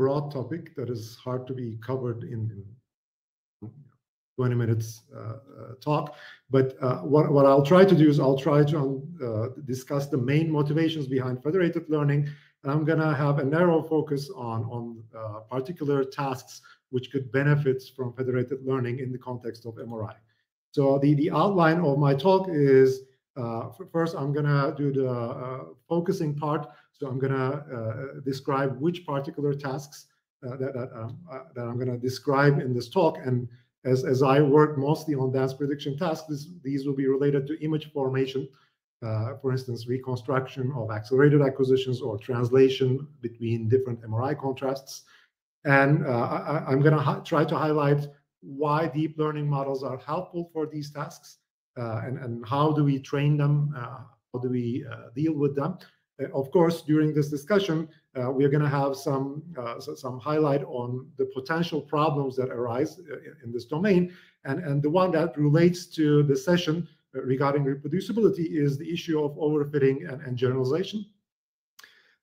broad topic that is hard to be covered in, in 20 minutes uh, uh, talk. But uh, what, what I'll try to do is I'll try to um, discuss the main motivations behind federated learning. And I'm going to have a narrow focus on, on particular tasks which could benefit from federated learning in the context of MRI. So the, the outline of my talk is uh, first, I'm going to do the uh, focusing part. So I'm going to uh, describe which particular tasks that, that, um, that I'm going to describe in this talk. And as, as I work mostly on dense prediction tasks, this, these will be related to image formation, uh, for instance, reconstruction of accelerated acquisitions or translation between different MRI contrasts. And uh, I, am going to try to highlight why deep learning models are helpful for these tasks uh, and, and how do we train them, uh, how do we uh, deal with them. Uh, of course, during this discussion, uh, we're going to have some, uh, some highlight on the potential problems that arise in this domain. And, and the one that relates to the session regarding reproducibility is the issue of overfitting and, and generalization.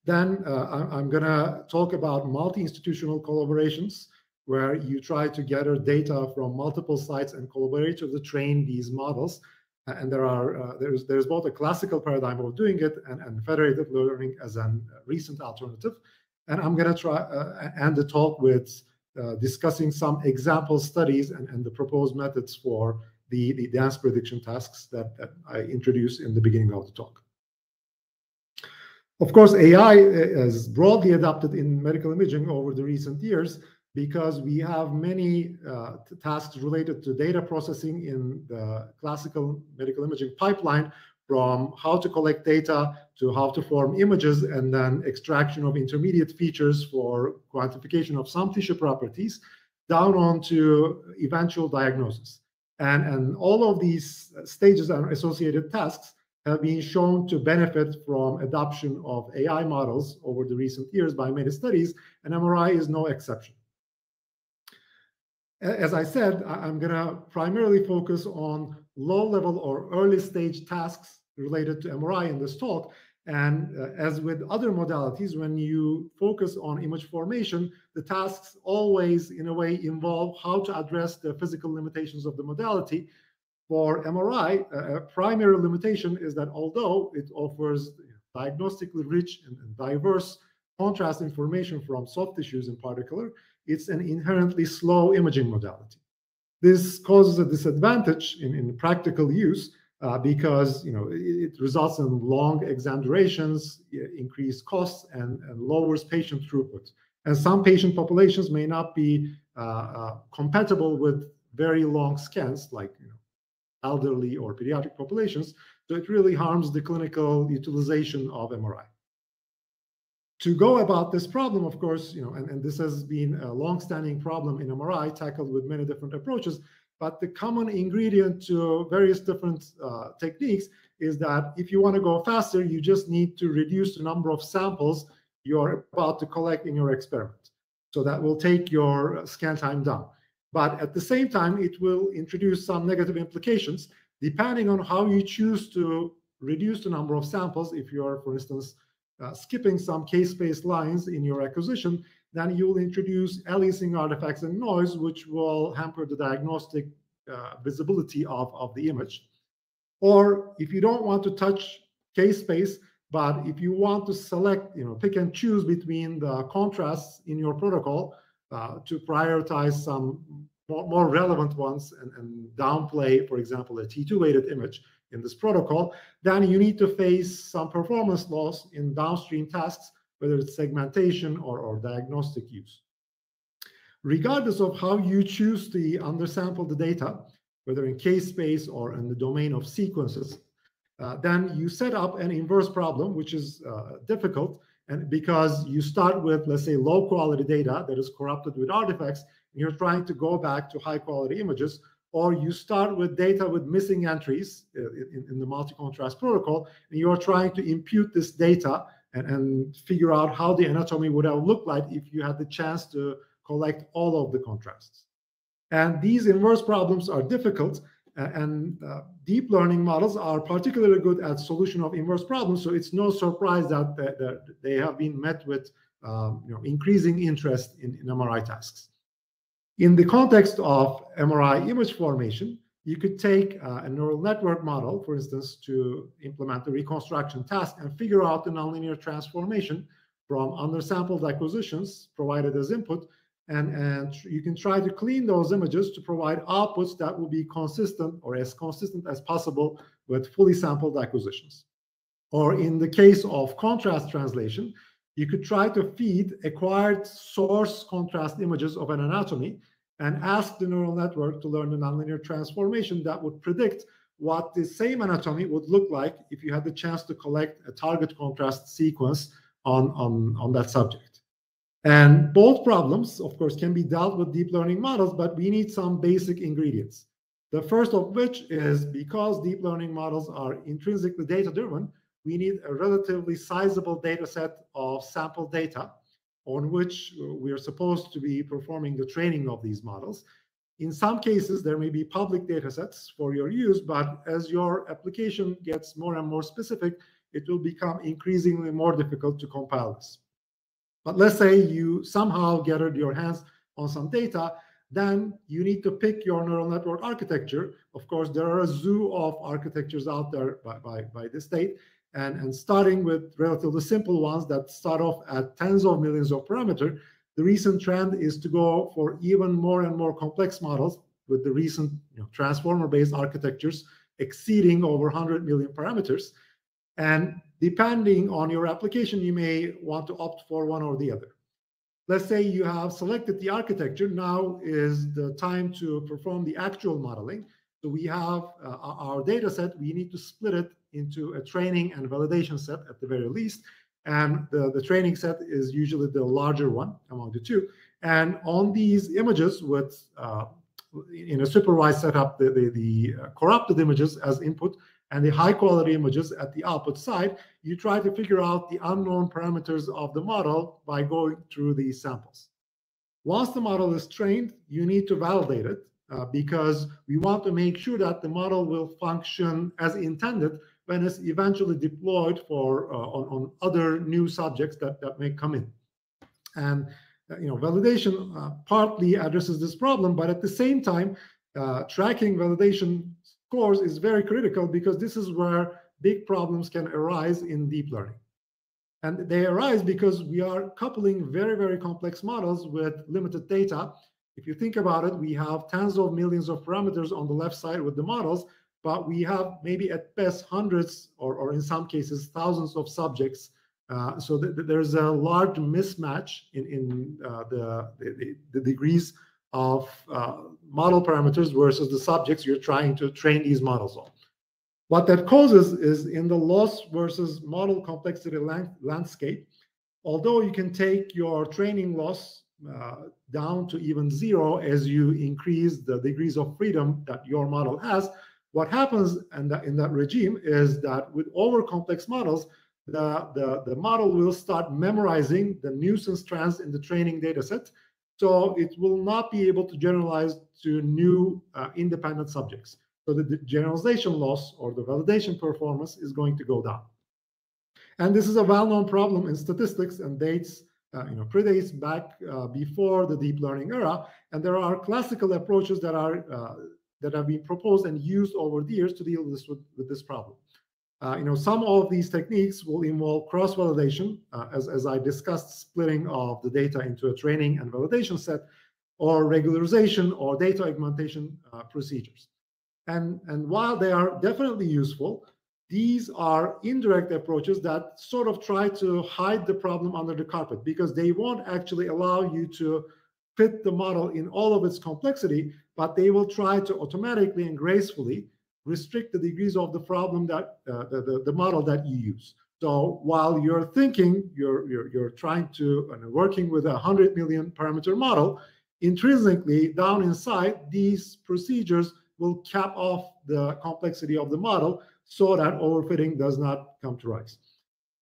Then uh, I'm going to talk about multi-institutional collaborations where you try to gather data from multiple sites and collaborate to train these models. And there are uh, there's there's both a classical paradigm of doing it and, and federated learning as a recent alternative. And I'm going to try uh, end the talk with uh, discussing some example studies and, and the proposed methods for the, the dense prediction tasks that, that I introduced in the beginning of the talk. Of course, AI is broadly adopted in medical imaging over the recent years, because we have many uh, tasks related to data processing in the classical medical imaging pipeline from how to collect data to how to form images and then extraction of intermediate features for quantification of some tissue properties down on to eventual diagnosis. And, and all of these stages and associated tasks have been shown to benefit from adoption of AI models over the recent years by many studies, and MRI is no exception as I said, I'm going to primarily focus on low level or early stage tasks related to MRI in this talk. And uh, as with other modalities, when you focus on image formation, the tasks always, in a way, involve how to address the physical limitations of the modality. For MRI, a primary limitation is that although it offers diagnostically rich and diverse contrast information from soft tissues in particular, it's an inherently slow imaging modality. This causes a disadvantage in, in practical use uh, because you know it, it, results in long exam durations, increased costs, and, and, lowers patient throughput. And some patient populations may not be uh, uh, compatible with very long scans, like you know, elderly or pediatric populations. So it really harms the clinical utilization of MRI to go about this problem, of course, you know, and, and this has been a long-standing problem in MRI, tackled with many different approaches. But the common ingredient to various different uh, techniques is that if you want to go faster, you just need to reduce the number of samples you're about to collect in your experiment. So that will take your scan time down. But at the same time, it will introduce some negative implications depending on how you choose to reduce the number of samples. If you're, for instance, uh, skipping some k-space lines in your acquisition, then you will introduce aliasing artifacts and noise, which will hamper the diagnostic uh, visibility of, of the image. Or if you don't want to touch k-space, but if you want to select, you know, pick and choose between the contrasts in your protocol uh, to prioritize some more, more relevant ones and, and downplay, for example, a T2 weighted image, in this protocol, then you need to face some performance loss in downstream tasks, whether it's segmentation or, or diagnostic use. Regardless of how you choose to undersample the data, whether in k-space or in the domain of sequences, uh, then you set up an inverse problem, which is uh, difficult, and because you start with, let's say, low quality data that is corrupted with artifacts, and you're trying to go back to high quality images, or you start with data with missing entries uh, in, in the multi-contrast protocol, and you're trying to impute this data and, and figure out how the anatomy would have looked like if you had the chance to collect all of the contrasts. And these inverse problems are difficult, and uh, deep learning models are particularly good at solution of inverse problems. So it's no surprise that, that, that they have been met with um, you know, increasing interest in, in MRI tasks. In the context of MRI image formation, you could take uh, a neural network model, for instance, to implement the reconstruction task and figure out the nonlinear transformation from undersampled acquisitions provided as input. And, and you can try to clean those images to provide outputs that will be consistent or as consistent as possible with fully sampled acquisitions. Or in the case of contrast translation, you could try to feed acquired source contrast images of an anatomy and ask the neural network to learn the nonlinear transformation that would predict what the same anatomy would look like if you had the chance to collect a target contrast sequence on, on, on that subject. And both problems, of course, can be dealt with deep learning models, but we need some basic ingredients. The first of which is because deep learning models are intrinsically data driven, we need a relatively sizable data set of sample data on which we are supposed to be performing the training of these models. In some cases, there may be public data sets for your use, but as your application gets more and more specific, it will become increasingly more difficult to compile this. But let's say you somehow gathered your hands on some data, then you need to pick your neural network architecture. Of course, there are a zoo of architectures out there by, by, by this date, and, and starting with relatively simple ones that start off at tens of millions of parameter, the recent trend is to go for even more and more complex models with the recent you know, transformer-based architectures exceeding over 100 million parameters. And depending on your application, you may want to opt for one or the other. Let's say you have selected the architecture. Now is the time to perform the actual modeling. So we have uh, our data set. We need to split it into a training and validation set at the very least. And the, the training set is usually the larger one among the two. And on these images with uh, in a supervised setup, the, the, the uh, corrupted images as input and the high quality images at the output side, you try to figure out the unknown parameters of the model by going through these samples. Once the model is trained, you need to validate it uh, because we want to make sure that the model will function as intended when it's eventually deployed for uh, on, on other new subjects that, that may come in. And uh, you know, validation uh, partly addresses this problem, but at the same time, uh, tracking validation scores is very critical because this is where big problems can arise in deep learning. And they arise because we are coupling very, very complex models with limited data. If you think about it, we have tens of millions of parameters on the left side with the models, but we have maybe at best hundreds or, or in some cases thousands of subjects. Uh, so th th there's a large mismatch in, in uh, the, the, the, degrees of uh, model parameters versus the subjects you're trying to train these models on. What that causes is in the loss versus model complexity landscape, although you can take your training loss uh, down to even zero as you increase the degrees of freedom that your model has, what happens in that, in that regime is that with over complex models, the, the, the model will start memorizing the nuisance strands in the training data set. So it will not be able to generalize to new uh, independent subjects. So the, the generalization loss or the validation performance is going to go down. And this is a well-known problem in statistics and dates, uh, you know, predates back uh, before the deep learning era. And there are classical approaches that are uh, that have been proposed and used over the years to deal with this, with, with this problem. Uh, you know, some of these techniques will involve cross-validation, uh, as, as I discussed, splitting of the data into a training and validation set, or regularization or data augmentation uh, procedures. And, and while they are definitely useful, these are indirect approaches that sort of try to hide the problem under the carpet because they won't actually allow you to fit the model in all of its complexity, but they will try to automatically and gracefully restrict the degrees of the problem that uh, the, the, the, model that you use. So while you're thinking, you're, you're, you're trying to, and working with a 100 million parameter model, intrinsically down inside, these procedures will cap off the complexity of the model so that overfitting does not come to rise.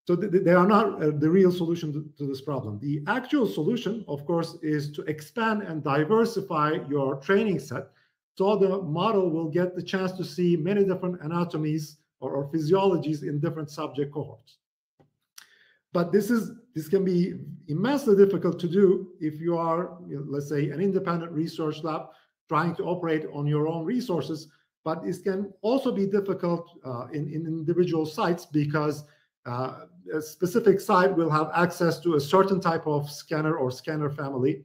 So they are not uh, the real solution to, this problem. The actual solution, of course, is to expand and diversify your training set so the model will get the chance to see many different anatomies or, or physiologies in different subject cohorts. But this is This can be immensely difficult to do if you are, let's say, an independent research lab trying to operate on your own resources. But it can also be difficult uh, in, in individual sites because uh, a specific site will have access to a certain type of scanner or scanner family.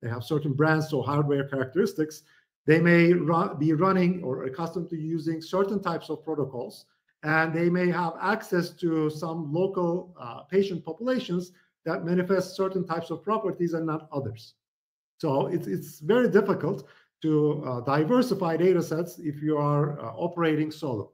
They have certain brands or hardware characteristics. They may be running or accustomed to using certain types of protocols, and they may have access to some local uh, patient populations that manifest certain types of properties and not others. So it's, it's very difficult to uh, diversify data sets if you are uh, operating solo.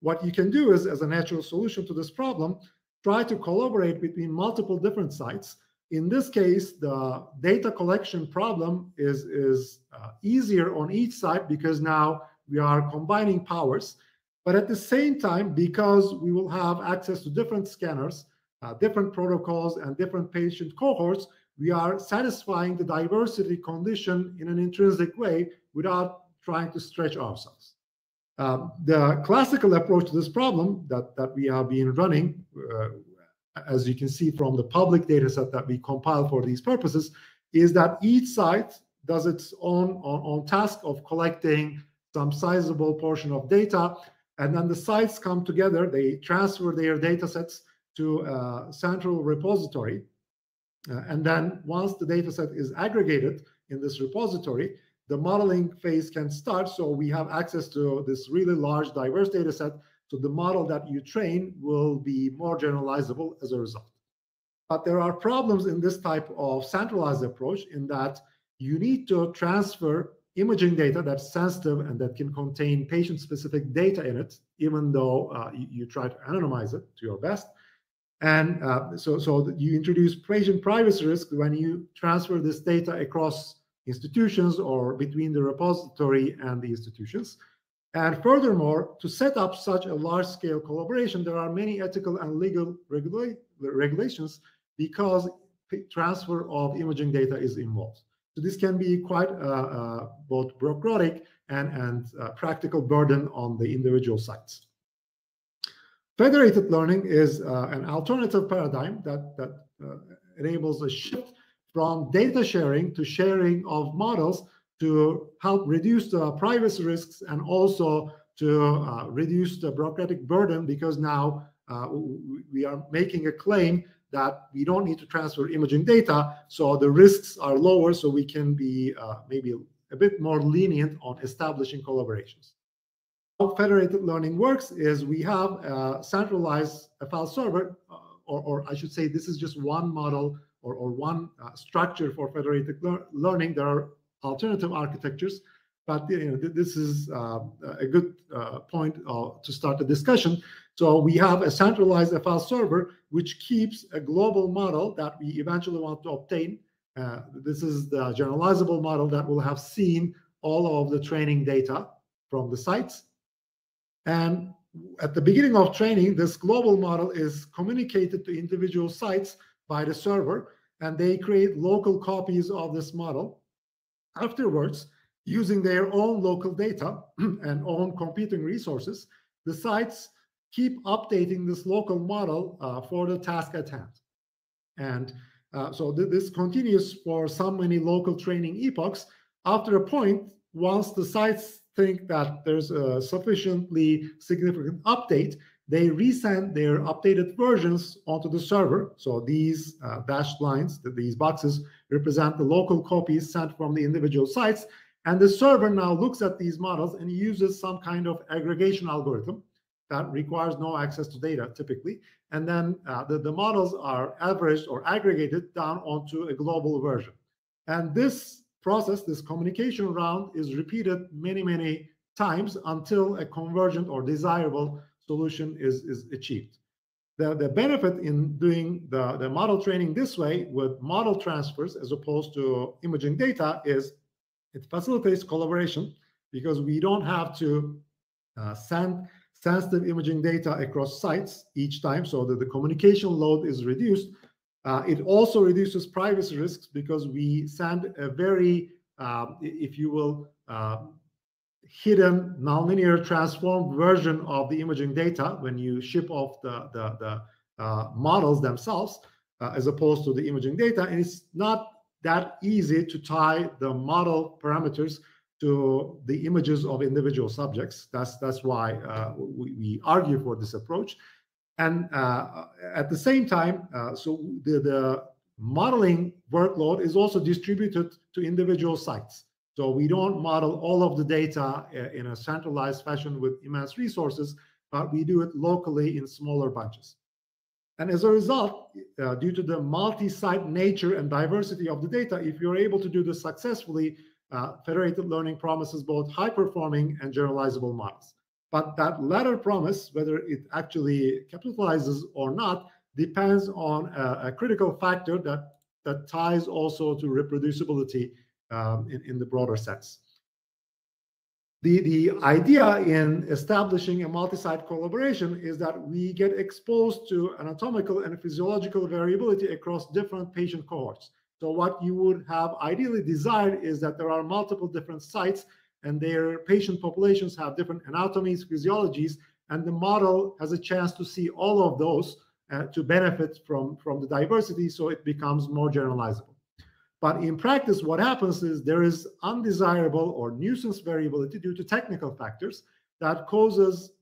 What you can do is, as a natural solution to this problem, try to collaborate between multiple different sites. In this case, the data collection problem is, is uh, easier on each site because now we are combining powers. But at the same time, because we will have access to different scanners, uh, different protocols, and different patient cohorts, we are satisfying the diversity condition in an intrinsic way without trying to stretch ourselves. Um, the classical approach to this problem that, that we have been running, uh, as you can see from the public data set that we compile for these purposes, is that each site does its own, own, own task of collecting some sizable portion of data, and then the sites come together, they transfer their data sets to a central repository, uh, and then once the data set is aggregated in this repository, the modeling phase can start. So we have access to this really large, diverse data set. So the model that you train will be more generalizable as a result. But there are problems in this type of centralized approach in that you need to transfer imaging data that's sensitive and that can contain patient-specific data in it, even though uh, you, you, try to anonymize it to your best. And uh, so, so you introduce patient privacy risk when you transfer this data across institutions or between the repository and the institutions. And furthermore, to set up such a large-scale collaboration, there are many ethical and legal regula regulations because transfer of imaging data is involved. So this can be quite uh, uh, both bureaucratic and, and uh, practical burden on the individual sites. Federated learning is uh, an alternative paradigm that, that uh, enables a shift from data sharing to sharing of models to help reduce the privacy risks and also to uh, reduce the bureaucratic burden because now uh, we are making a claim that we don't need to transfer imaging data, so the risks are lower, so we can be uh, maybe a bit more lenient on establishing collaborations. How federated learning works is we have a centralized FL server, uh, or, or I should say this is just one model or, or one uh, structure for federated lear learning. There are alternative architectures, but you know, th this is uh, a good uh, point uh, to start the discussion. So we have a centralized FL server which keeps a global model that we eventually want to obtain. Uh, this is the generalizable model that will have seen all of the training data from the sites. And at the beginning of training, this global model is communicated to individual sites by the server, and they create local copies of this model. Afterwards, using their own local data and own computing resources, the sites keep updating this local model uh, for the task at hand. And uh, so th this continues for so many local training epochs. After a point, once the sites think that there's a sufficiently significant update, they resend their updated versions onto the server. So these uh, dashed lines, these boxes, represent the local copies sent from the individual sites. And the server now looks at these models and uses some kind of aggregation algorithm that requires no access to data typically. And then uh, the, the models are averaged or aggregated down onto a global version. And this process, this communication round is repeated many, many times until a convergent or desirable solution is, is achieved. The, the benefit in doing the, the model training this way with model transfers as opposed to imaging data is it facilitates collaboration because we don't have to uh, send sensitive imaging data across sites each time so that the communication load is reduced. Uh, it also reduces privacy risks because we send a very, uh, if you will, uh, hidden nonlinear transformed version of the imaging data when you ship off the, the, the uh, models themselves. uh, as opposed to the imaging data. And it's not that easy to tie the model parameters to the images of individual subjects. That's that's why uh, we, we, argue for this approach. And uh, at the same time, uh, so the, the modeling workload is also distributed to individual sites. So we don't model all of the data uh, in a centralized fashion with immense resources, but we do it locally in smaller bunches. And as a result, uh, due to the multi-site nature and diversity of the data, if you're able to do this successfully, uh, federated learning promises both high-performing and generalizable models. But that latter promise, whether it actually capitalizes or not, depends on a, a critical factor that, that ties also to reproducibility um, in, in the broader sense the, the idea in establishing a multi-site collaboration is that we get exposed to anatomical and physiological variability across different patient cohorts. So what you would have ideally desired is that there are multiple different sites and their patient populations have different anatomies, physiologies, and the model has a chance to see all of those uh, to benefit from, from the diversity so it becomes more generalizable. But in practice, what happens is there is undesirable or nuisance variability due to technical factors that causes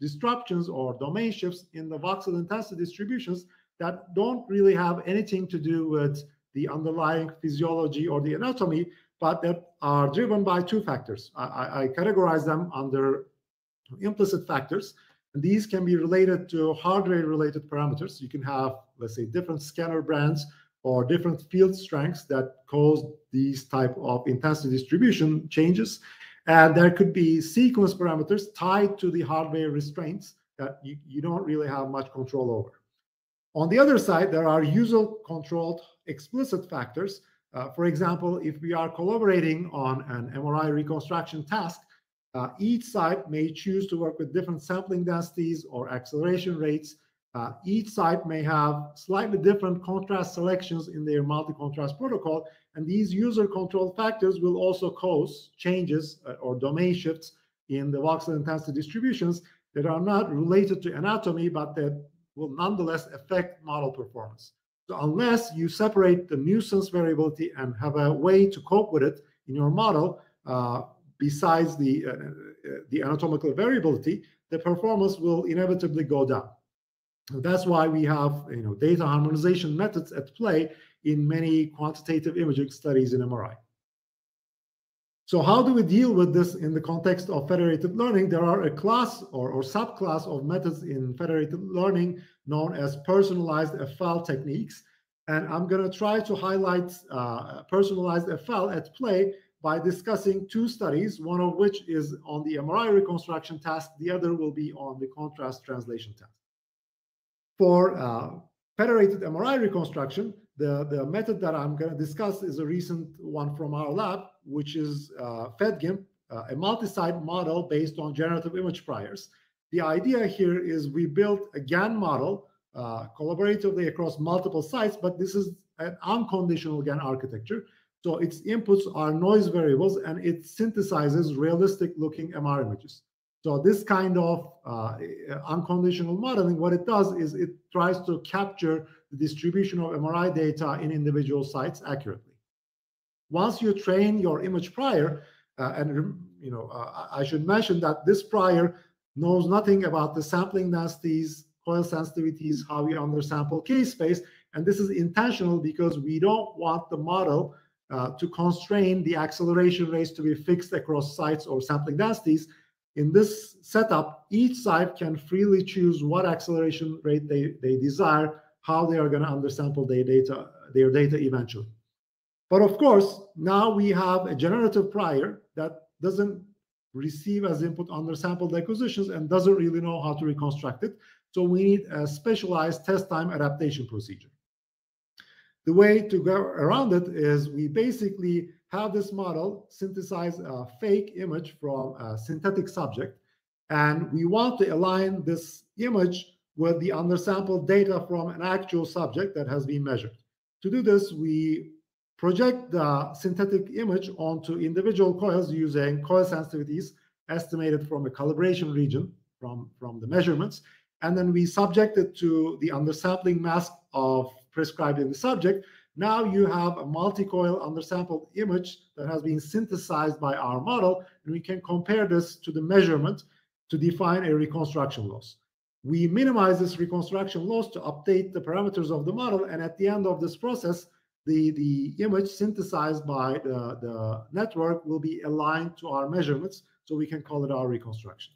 disruptions or domain shifts in the voxel intensity distributions that don't really have anything to do with the underlying physiology or the anatomy, but that are driven by two factors. I, I categorize them under implicit factors. And these can be related to hardware related parameters. You can have, let's say, different scanner brands or different field strengths that cause these type of intensity distribution changes. And there could be sequence parameters tied to the hardware restraints that you, you don't really have much control over. On the other side, there are user-controlled explicit factors. Uh, for example, if we are collaborating on an MRI reconstruction task, uh, each site may choose to work with different sampling densities or acceleration rates uh, each site may have slightly different contrast selections in their multi-contrast protocol, and these user-controlled factors will also cause changes uh, or domain shifts in the voxel intensity distributions that are not related to anatomy, but that will nonetheless affect model performance. So unless you separate the nuisance variability and have a way to cope with it in your model, uh, besides the, uh, uh, the anatomical variability, the performance will inevitably go down. That's why we have you know, data harmonization methods at play in many quantitative imaging studies in MRI. So how do we deal with this in the context of federated learning? There are a class or, or subclass of methods in federated learning known as personalized FL techniques. And I'm going to try to highlight uh, personalized FL at play by discussing two studies, one of which is on the MRI reconstruction task, the other will be on the contrast translation task. For uh, federated MRI reconstruction, the, the method that I'm going to discuss is a recent one from our lab, which is uh, FedGIMP, uh, a multi-site model based on generative image priors. The idea here is we built a GAN model uh, collaboratively across multiple sites, but this is an unconditional GAN architecture. So its inputs are noise variables and it synthesizes realistic looking MR images. So this kind of uh, unconditional modeling, what it does is it tries to capture the distribution of MRI data in individual sites accurately. Once you train your image prior, uh, and you know, uh, I should mention that this prior knows nothing about the sampling densities, coil sensitivities, how we undersample k-space, and this is intentional because we don't want the model uh, to constrain the acceleration rates to be fixed across sites or sampling densities in this setup, each site can freely choose what acceleration rate they, they desire, how they are going to undersample their data, their data eventually. But of course, now we have a generative prior that doesn't receive as input undersampled acquisitions and doesn't really know how to reconstruct it. So we need a specialized test time adaptation procedure. The way to go around it is we basically have this model synthesize a fake image from a synthetic subject. And we want to align this image with the undersampled data from an actual subject that has been measured. To do this, we project the synthetic image onto individual coils using coil sensitivities estimated from a calibration region from, from the measurements. And then we subject it to the undersampling mask of prescribed in the subject. Now you have a multi-coil undersampled image that has been synthesized by our model, and we can compare this to the measurement to define a reconstruction loss. We minimize this reconstruction loss to update the parameters of the model, and at the end of this process, the, the image synthesized by the, the network will be aligned to our measurements, so we can call it our reconstruction.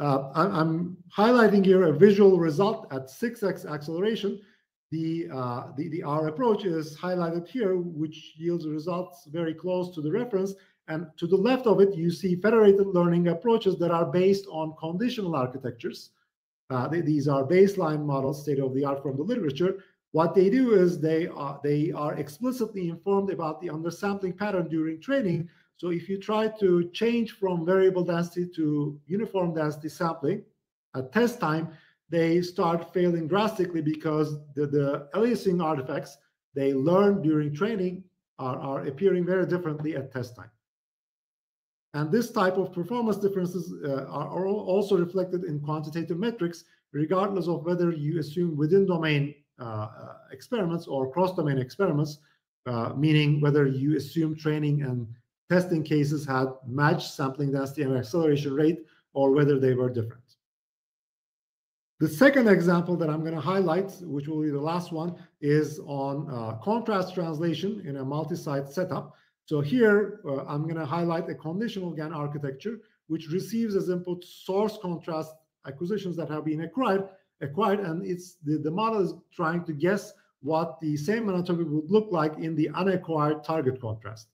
Uh, I'm highlighting here a visual result at 6x acceleration. The, uh, the, the, our approach is highlighted here, which yields results very close to the reference. And to the left of it, you see federated learning approaches that are based on conditional architectures. Uh, they, these are baseline models, state of the art from the literature. What they do is they are, they are explicitly informed about the undersampling pattern during training so if you try to change from variable density to uniform density sampling at test time, they start failing drastically because the, the aliasing artifacts they learn during training are, are appearing very differently at test time. And this type of performance differences uh, are also reflected in quantitative metrics, regardless of whether you assume within domain uh, uh, experiments or cross domain experiments, uh, meaning whether you assume training and testing cases had matched sampling density and acceleration rate or whether they were different. The second example that I'm going to highlight, which will be the last one, is on uh, contrast translation in a multi-site setup. So here, uh, I'm going to highlight a conditional GAN architecture, which receives as input source contrast acquisitions that have been acquired, acquired and it's the, the model is trying to guess what the same anatomy would look like in the unacquired target contrast.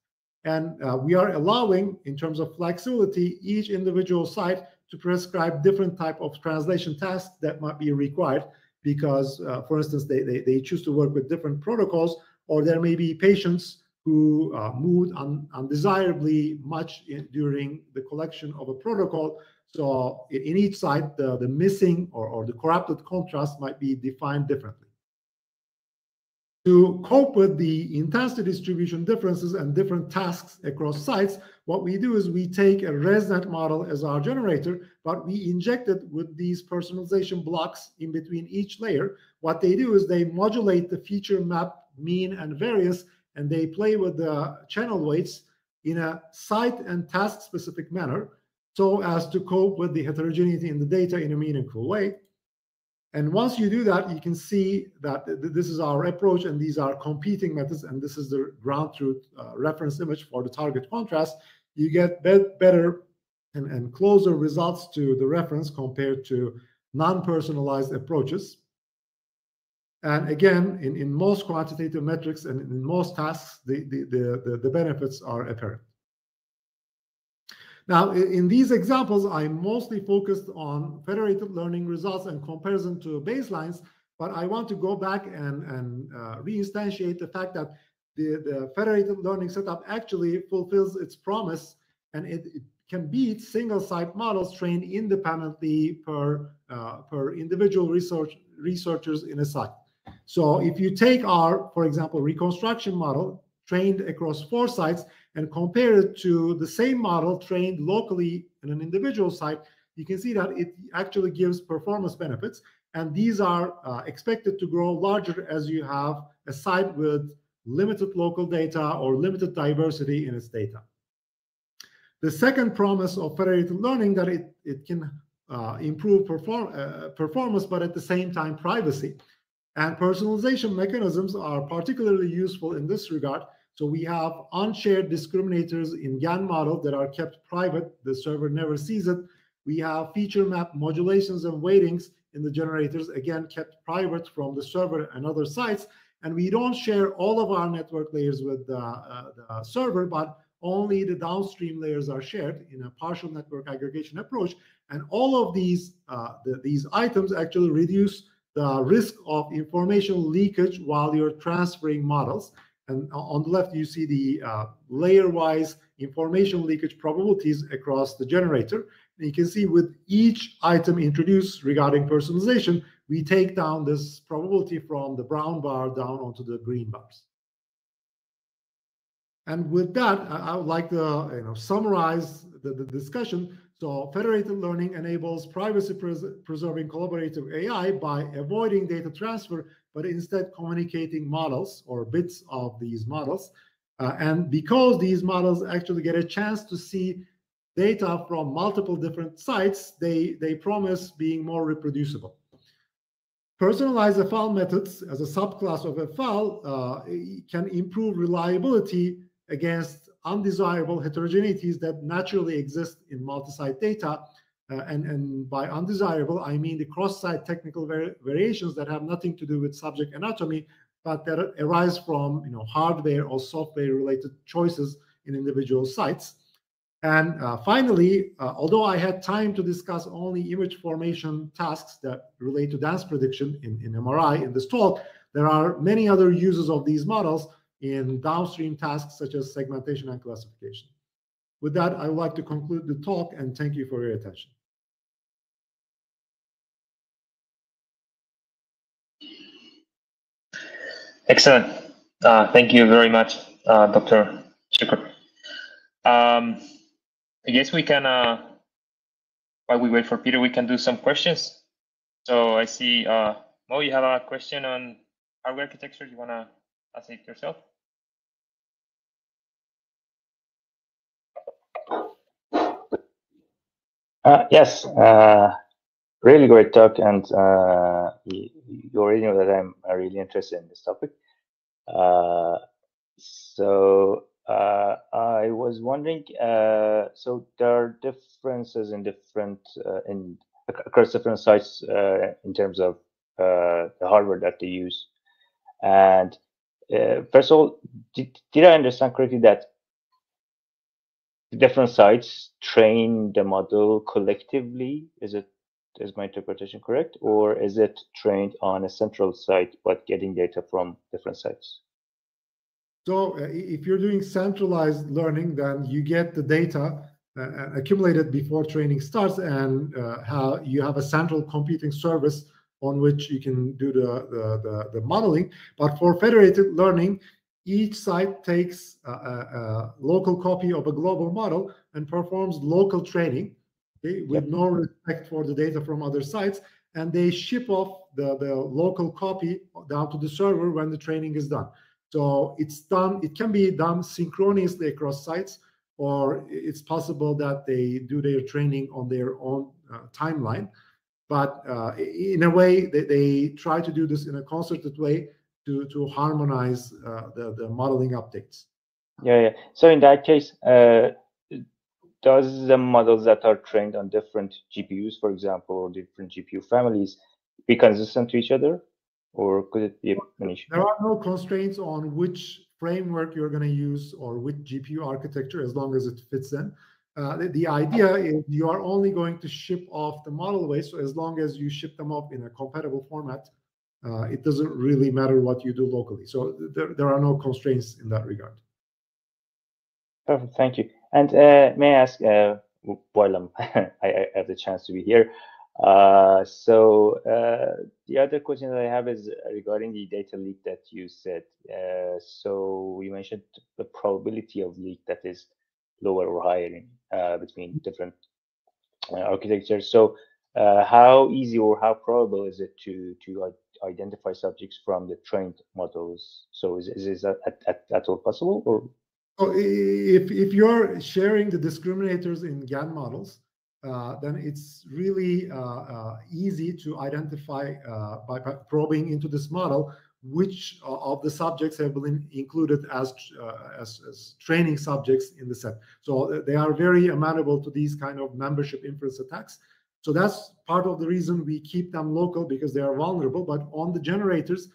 And uh, we are allowing, in terms of flexibility, each individual site to prescribe different type of translation tasks that might be required because, uh, for instance, they, they, they, choose to work with different protocols, or there may be patients who uh, moved un, undesirably much in, during the collection of a protocol. So in, each site, the, the missing or, or the corrupted contrast might be defined differently. To cope with the intensity distribution differences and different tasks across sites, what we do is we take a ResNet model as our generator, but we inject it with these personalization blocks in between each layer. What they do is they modulate the feature map mean and variance, and they play with the channel weights in a site and task specific manner so as to cope with the heterogeneity in the data in a meaningful way. And once you do that, you can see that this is our approach and these are competing methods. And this is the ground truth uh, reference image for the target contrast. You get be better and, and closer results to the reference compared to non-personalized approaches. And again, in, in most quantitative metrics and in most tasks, the, the, the, the benefits are apparent. Now, in these examples, I mostly focused on federated learning results and comparison to baselines, but I want to go back and, and uh, reinstantiate the fact that the, the federated learning setup actually fulfills its promise and it, it can beat single site models trained independently per, uh, per individual research, researchers in a site. So if you take our, for example, reconstruction model trained across four sites and compare it to the same model trained locally in an individual site, you can see that it actually gives performance benefits. And these are uh, expected to grow larger as you have a site with limited local data or limited diversity in its data. The second promise of federated learning that it, it can uh, improve perform, uh, performance, but at the same time privacy. And personalization mechanisms are particularly useful in this regard so we have unshared discriminators in GAN model that are kept private. The server never sees it. We have feature map modulations and weightings in the generators, again, kept private from the server and other sites. And we don't share all of our network layers with the, uh, the server, but only the downstream layers are shared in a partial network aggregation approach. And all of these, uh, the, these items actually reduce the risk of information leakage while you're transferring models. And on the left, you see the uh, layer-wise information leakage probabilities across the generator. And you can see with each item introduced regarding personalization, we take down this probability from the brown bar down onto the green bars. And with that, I would like to you know, summarize the, the discussion. So federated learning enables privacy pres preserving collaborative AI by avoiding data transfer but instead communicating models or bits of these models. Uh, and because these models actually get a chance to see data from multiple different sites, they, they promise being more reproducible. Personalized FL methods as a subclass of FL uh, can improve reliability against undesirable heterogeneities that naturally exist in multi-site data. Uh, and, and by undesirable, I mean the cross-site technical var variations that have nothing to do with subject anatomy, but that arise from you know, hardware or software-related choices in individual sites. And uh, finally, uh, although I had time to discuss only image formation tasks that relate to dense prediction in, in MRI in this talk, there are many other uses of these models in downstream tasks such as segmentation and classification. With that, I would like to conclude the talk and thank you for your attention. Excellent. Uh, thank you very much, uh, Dr. Cukur. Um, I guess we can, uh, while we wait for Peder, we can do some questions. So I see, uh, Mo, you have a question on hardware architecture. You want to ask it yourself? Uh, yes, uh, really great talk, and uh, you, already know that I'm really interested in this topic. Uh, so uh, I was wondering, uh, so there are differences in different uh, in across different sites uh, in terms of uh, the hardware that they use. And uh, first of all, did, did I understand correctly that different sites train the model collectively? Is it is my interpretation correct, or is it trained on a central site but getting data from different sites? So uh, if you're doing centralized learning, then you get the data uh, uh, accumulated before training starts and uh, how you have a central computing service on which you can do the, the, the, the modeling. But for federated learning, each site takes a, a, local copy of a global model and performs local training okay, with no respect for the data from other sites. And they ship off the, the local copy down to the server when the training is done. So it's done, it can be done synchronously across sites, or it's possible that they do their training on their own uh, timeline. But uh, in a way, they, they, try to do this in a concerted way to, to harmonize uh, the, the modeling updates. Yeah, yeah. So in that case, uh, does the models that are trained on different GPUs, for example, or different GPU families, be consistent to each other? or could it be an issue? There are no constraints on which framework you're going to use or which GPU architecture as long as it fits in. Uh, the, the, idea is you are only going to ship off the model way. So as long as you ship them off in a compatible format, uh, it doesn't really matter what you do locally. So there, there are no constraints in that regard. Perfect. Thank you. And uh, may I ask, uh, I'm, I, I have the chance to be here, uh, so uh, the other question that I have is regarding the data leak that you said. Uh, so you mentioned the probability of leak that is lower or higher in, between different uh, architectures. So how easy or how probable is it to to identify subjects from the trained models? So is, is, that at, at, at all possible or? So if, if you're sharing the discriminators in GAN models, uh, then it's really uh, uh, easy to identify by, probing into this model which of the subjects have been included as, uh, as, as training subjects in the set. So uh, they are very amenable to these kind of membership inference attacks. So that's part of the reason we keep them local because they are vulnerable. But on the generators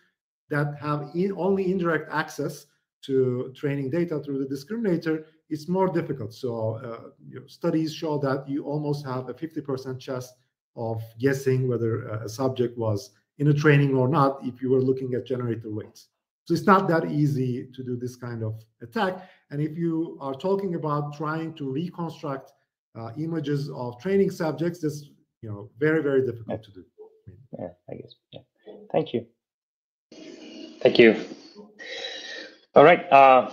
that have in, only indirect access to training data through the discriminator, it's more difficult. So uh, you know, studies show that you almost have a 50% chance of guessing whether uh, a subject was in a training or not if you were looking at generator weights. So it's not that easy to do this kind of attack. And if you are talking about trying to reconstruct uh, images of training subjects, that's you know very very difficult yeah. to do. Yeah, I guess. Yeah. Thank you. Thank you. All right. Uh,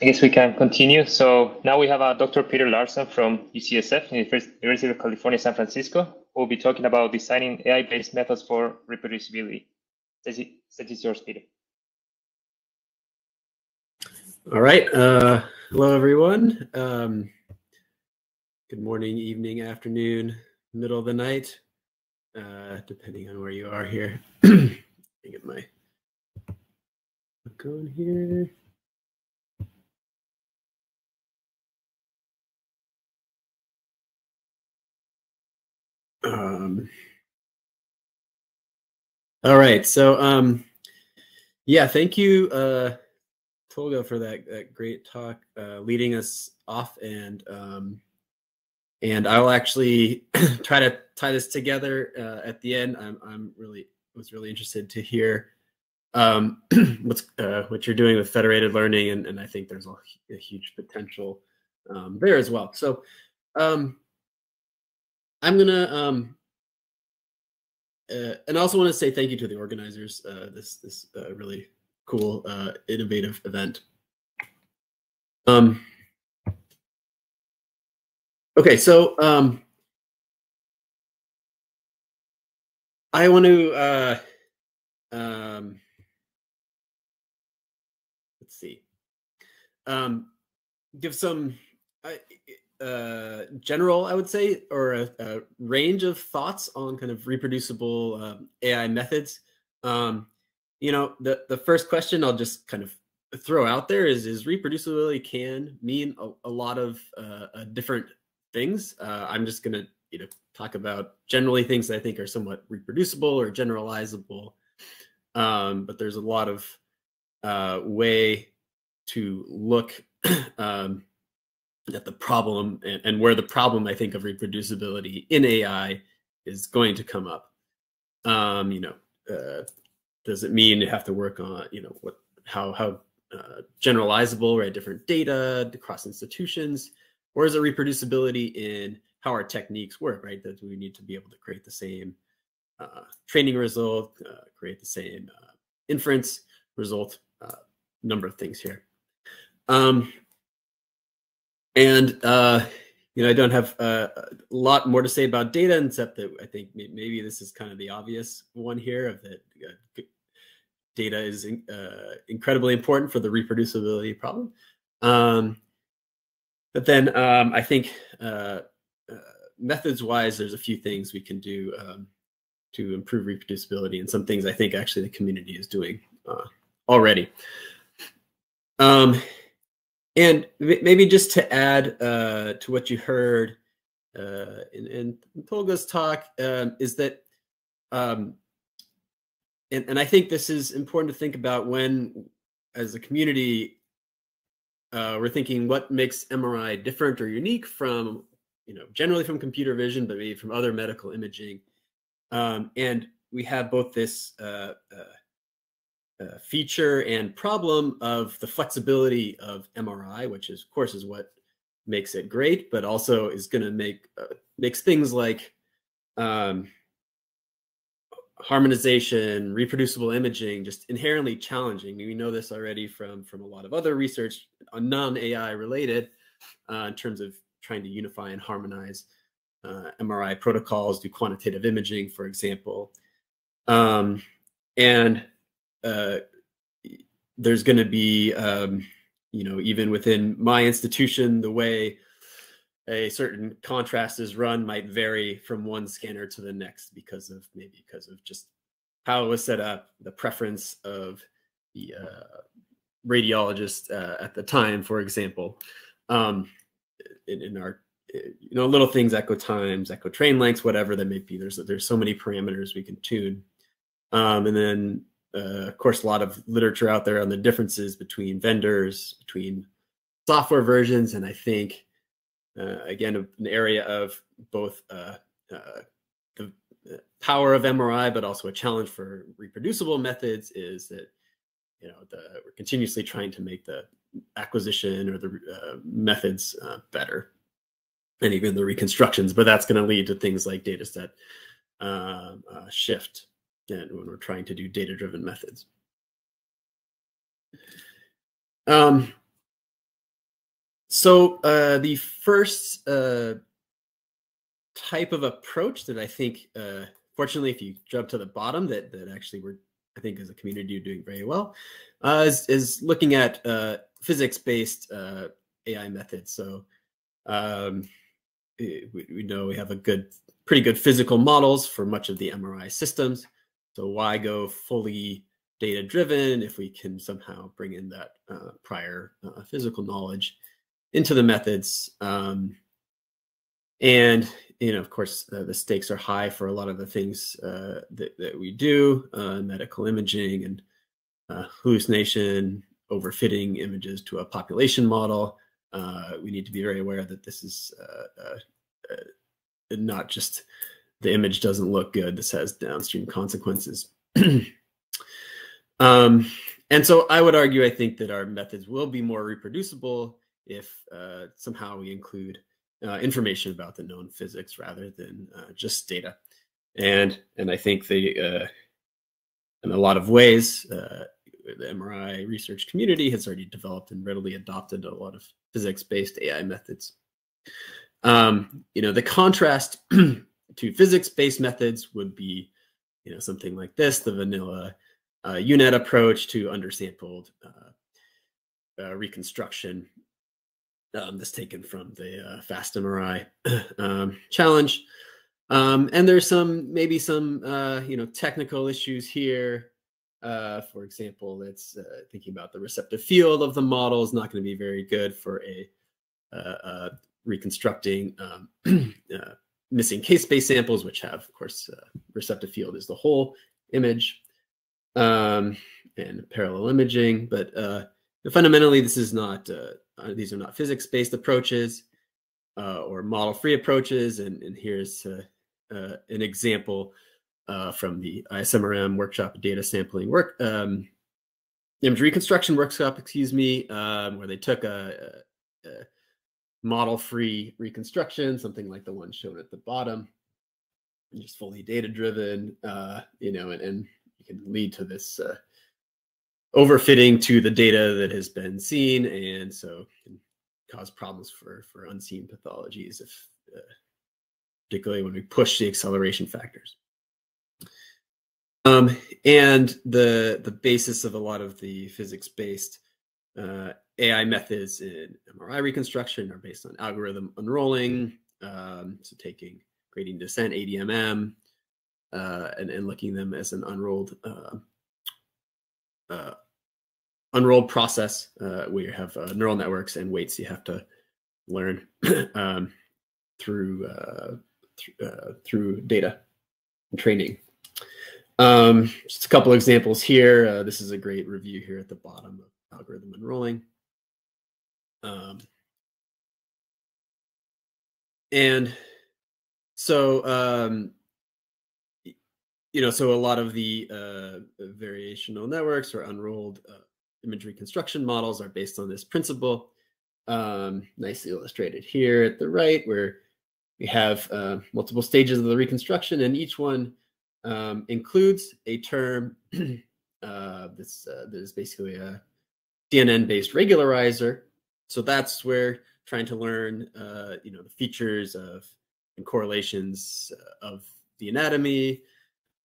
I guess we can continue. So now we have uh, Dr. Peder Larson from UCSF, University of California, San Francisco, who will be talking about designing AI-based methods for reproducibility. stage is yours, Peder. All right. Uh, hello, everyone. Um, good morning, evening, afternoon, middle of the night, uh, depending on where you are here. get my going here. Um, all right. So, um, yeah, thank you, uh, Tolga, for that, that great talk, uh, leading us off. And um, and I will actually try to tie this together uh, at the end. I'm I'm really was really interested to hear um, what's uh, what you're doing with federated learning, and, and I think there's a, a huge potential um, there as well. So um, I'm gonna um, uh, and I also want to say thank you to the organizers. Uh, this this uh, really cool, uh, innovative event. Um, okay, so um, I want to uh, um, let's see, um, give some uh, general, I would say, or a, a, range of thoughts on kind of reproducible um, AI methods. Um, you know, the the first question I'll just kind of throw out there is: is reproducibility can mean a, a lot of uh, uh, different things. Uh, I'm just gonna you know talk about generally things I think are somewhat reproducible or generalizable. Um, but there's a lot of uh, way to look um, at the problem and, and, where the problem I think of reproducibility in AI is going to come up. Um, you know, uh, does it mean you have to work on you know what how how uh, generalizable right different data across institutions, or is it reproducibility in how our techniques work, right? That we need to be able to create the same uh, training result, uh, create the same uh, inference result, uh, number of things here. Um, and uh, you know, I don't have uh, a lot more to say about data, except that I think maybe this is kind of the obvious one here of that uh, data is uh, incredibly important for the reproducibility problem. Um, but then um, I think methods wise, there's a few things we can do um, to improve reproducibility and some things I think actually the community is doing already. Um, and maybe just to add uh, to what you heard uh, in, in Tolga's talk um, is that, um, and, and I think this is important to think about when, as a community, uh, we're thinking what makes MRI different or unique from, you know, generally from computer vision, but maybe from other medical imaging. Um, and we have both this uh, feature and problem of the flexibility of MRI, which is, of course, is what makes it great, but also is going to make uh, makes things like um, harmonization, reproducible imaging, just inherently challenging. We know this already from from a lot of other research, uh, non AI related, uh, in terms of trying to unify and harmonize uh, MRI protocols, do quantitative imaging, for example, um, and uh, there's going to be, um, you know, even within my institution, the way a certain contrast is run might vary from one scanner to the next because of maybe because of just how it was set up, the preference of the uh, radiologist uh, at the time, for example. Um, in, in, our you know little things, echo times, echo train lengths, whatever that may be. There's there's so many parameters we can tune, um, and then uh, of course a lot of literature out there on the differences between vendors, between software versions, and I think uh, again, an area of both uh, uh, the power of MRI, but also a challenge for reproducible methods is that you know the, we're continuously trying to make the acquisition or the uh, methods uh, better, and even the reconstructions. But that's going to lead to things like data set uh, shift, and when we're trying to do data-driven methods. Um, so uh, the first uh, type of approach that I think, uh, fortunately, if you jump to the bottom, that that actually we're I think as a community doing very well, uh, is, is looking at uh, physics-based uh, AI methods. So um, we, we know we have a good, pretty good physical models for much of the MRI systems. So why go fully data driven if we can somehow bring in that uh, prior uh, physical knowledge into the methods? Um, and you know, of course, uh, the stakes are high for a lot of the things uh, that, that we do, uh, medical imaging and uh, hallucination, overfitting images to a population model. we need to be very aware that this is not just the image doesn't look good. This has downstream consequences. um, and so I would argue, I think that our methods will be more reproducible if uh, somehow we include uh, information about the known physics rather than uh, just data. And and I think the uh, in a lot of ways, uh, the MRI research community has already developed and readily adopted a lot of physics-based AI methods. Um, you know, the contrast to physics-based methods would be, you know, something like this: the vanilla uh, U-Net approach to undersampled uh, uh, reconstruction. Um, this taken from the uh, Fast MRI um, challenge. Um, and there's some maybe some uh, you know technical issues here. Uh, for example, it's thinking about the receptive field of the model is not going to be very good for a reconstructing um, uh, missing k-space samples, which have, of course, uh, receptive field is the whole image um, and parallel imaging. But uh, fundamentally, this is not, uh, uh, these are not physics-based approaches uh, or model-free approaches. And, and here's an example from the ISMRM workshop data sampling work, um, image reconstruction workshop, excuse me, um, where they took a, a, a model-free reconstruction, something like the one shown at the bottom, just fully data-driven, uh, you know, and, and it can lead to this uh, overfitting to the data that has been seen, and so can cause problems for for unseen pathologies, if uh, particularly when we push the acceleration factors. Um, and the the basis of a lot of the physics-based uh, AI methods in MRI reconstruction are based on algorithm unrolling, um, so taking gradient descent, ADMM, uh, and, and looking them as an unrolled uh, uh, unrolled process uh, where you have uh, neural networks and weights you have to learn um, through th through data and training. Um, just a couple examples here. this is a great review here at the bottom of algorithm unrolling. Um, and so, um, you know, so a lot of the uh, variational networks or unrolled uh, image reconstruction models are based on this principle. Um, nicely illustrated here at the right, where we have uh, multiple stages of the reconstruction, and each one um, includes a term uh, that's, uh, that is basically a CNN-based regularizer so that's where trying to learn, uh, you know, the features of and correlations uh, of the anatomy,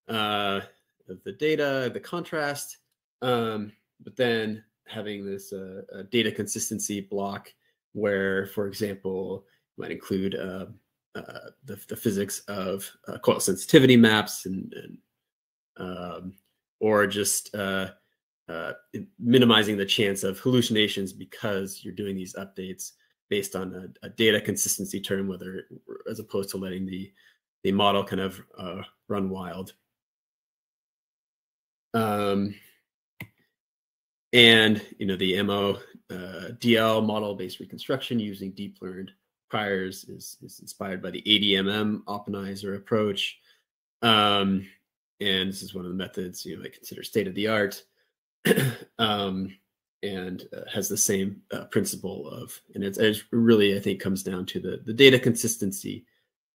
uh, of the data, the contrast, um, but then having this uh, data consistency block where, for example, you might include uh, uh, the, the physics of uh, coil sensitivity maps and, and um, or just uh, minimizing the chance of hallucinations because you're doing these updates based on a, a, data consistency term, whether as opposed to letting the the model kind of uh, run wild. Um, and you know the MO uh, DL model-based reconstruction using deep learned priors is, is inspired by the ADMM optimizer approach. Um, and this is one of the methods you I consider state of the art. um, and uh, has the same uh, principle of, and it's, it's, really I think comes down to the the data consistency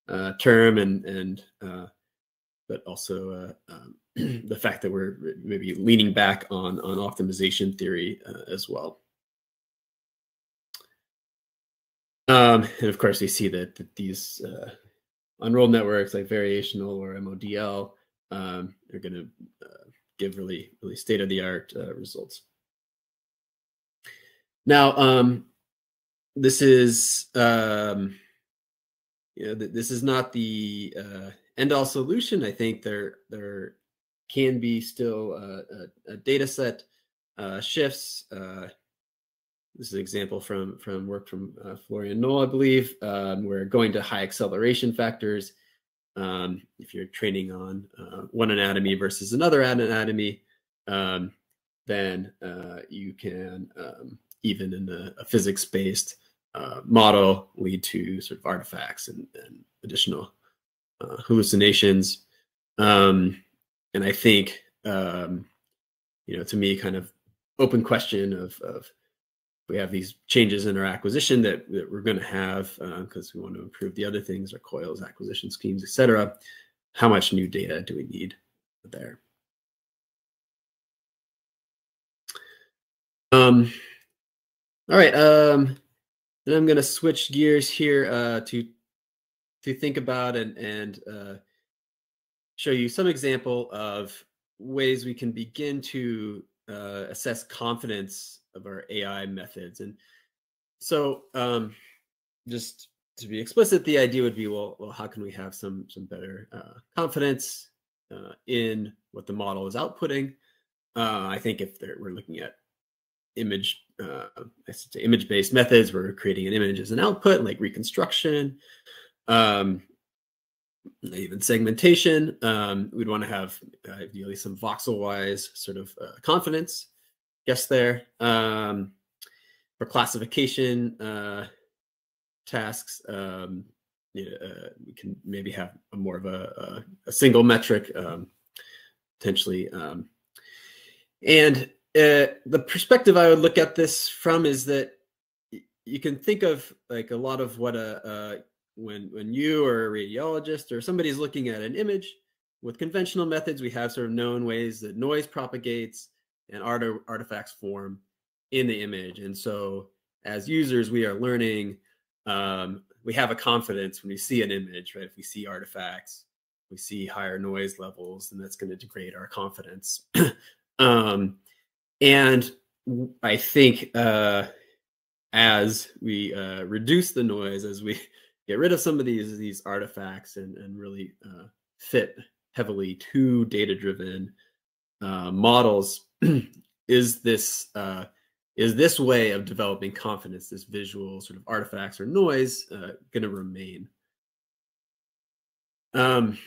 uh, term and and uh, but also uh, um, the fact that we're maybe leaning back on on optimization theory uh, as well. Um, and of course, we see that, that these unrolled networks like variational or MODL um, are going to give really really state of the art uh, results. Now, um, this is um, you know th this is not the uh, end all solution. I think there there can be still a, a, a data set uh, shifts. Uh, this is an example from from work from uh, Florian Knoll, I believe, um, where going to high acceleration factors. Um, if you're training on uh, one anatomy versus another anatomy, um, then uh, you can um, even in a, a physics-based uh, model lead to sort of artifacts and, and additional uh, hallucinations. Um, and I think, um, you know, to me, kind of open question of, of we have these changes in our acquisition that, that we're going to have because uh, we want to improve the other things, our coils, acquisition schemes, etc. How much new data do we need there? Um, all right. Um, then I'm going to switch gears here uh, to to think about and and uh, show you some example of ways we can begin to uh, assess confidence of our AI methods. And so, um, just to be explicit, the idea would be, well, well, how can we have some some better uh, confidence uh, in what the model is outputting? Uh, I think if we're looking at image uh, image based methods. We're creating an image as an output, like reconstruction, um, even segmentation. Um, we'd want to have ideally some voxel wise sort of uh, confidence guess there. Um, for classification uh, tasks, um, uh, we can maybe have a more of a, a, a single metric um, potentially. Um, and uh, the perspective I would look at this from is that you can think of like a lot of what a, a when when you or a radiologist or somebody's looking at an image with conventional methods, we have sort of known ways that noise propagates and art artifacts form in the image. And so as users, we are learning. Um, we have a confidence when we see an image, right? If we see artifacts, we see higher noise levels, and that's going to degrade our confidence. um, and I think uh, as we uh, reduce the noise, as we get rid of some of these these artifacts and and really uh, fit heavily to data driven uh, models, is this uh, is this way of developing confidence, this visual sort of artifacts or noise, uh, going to remain? Um,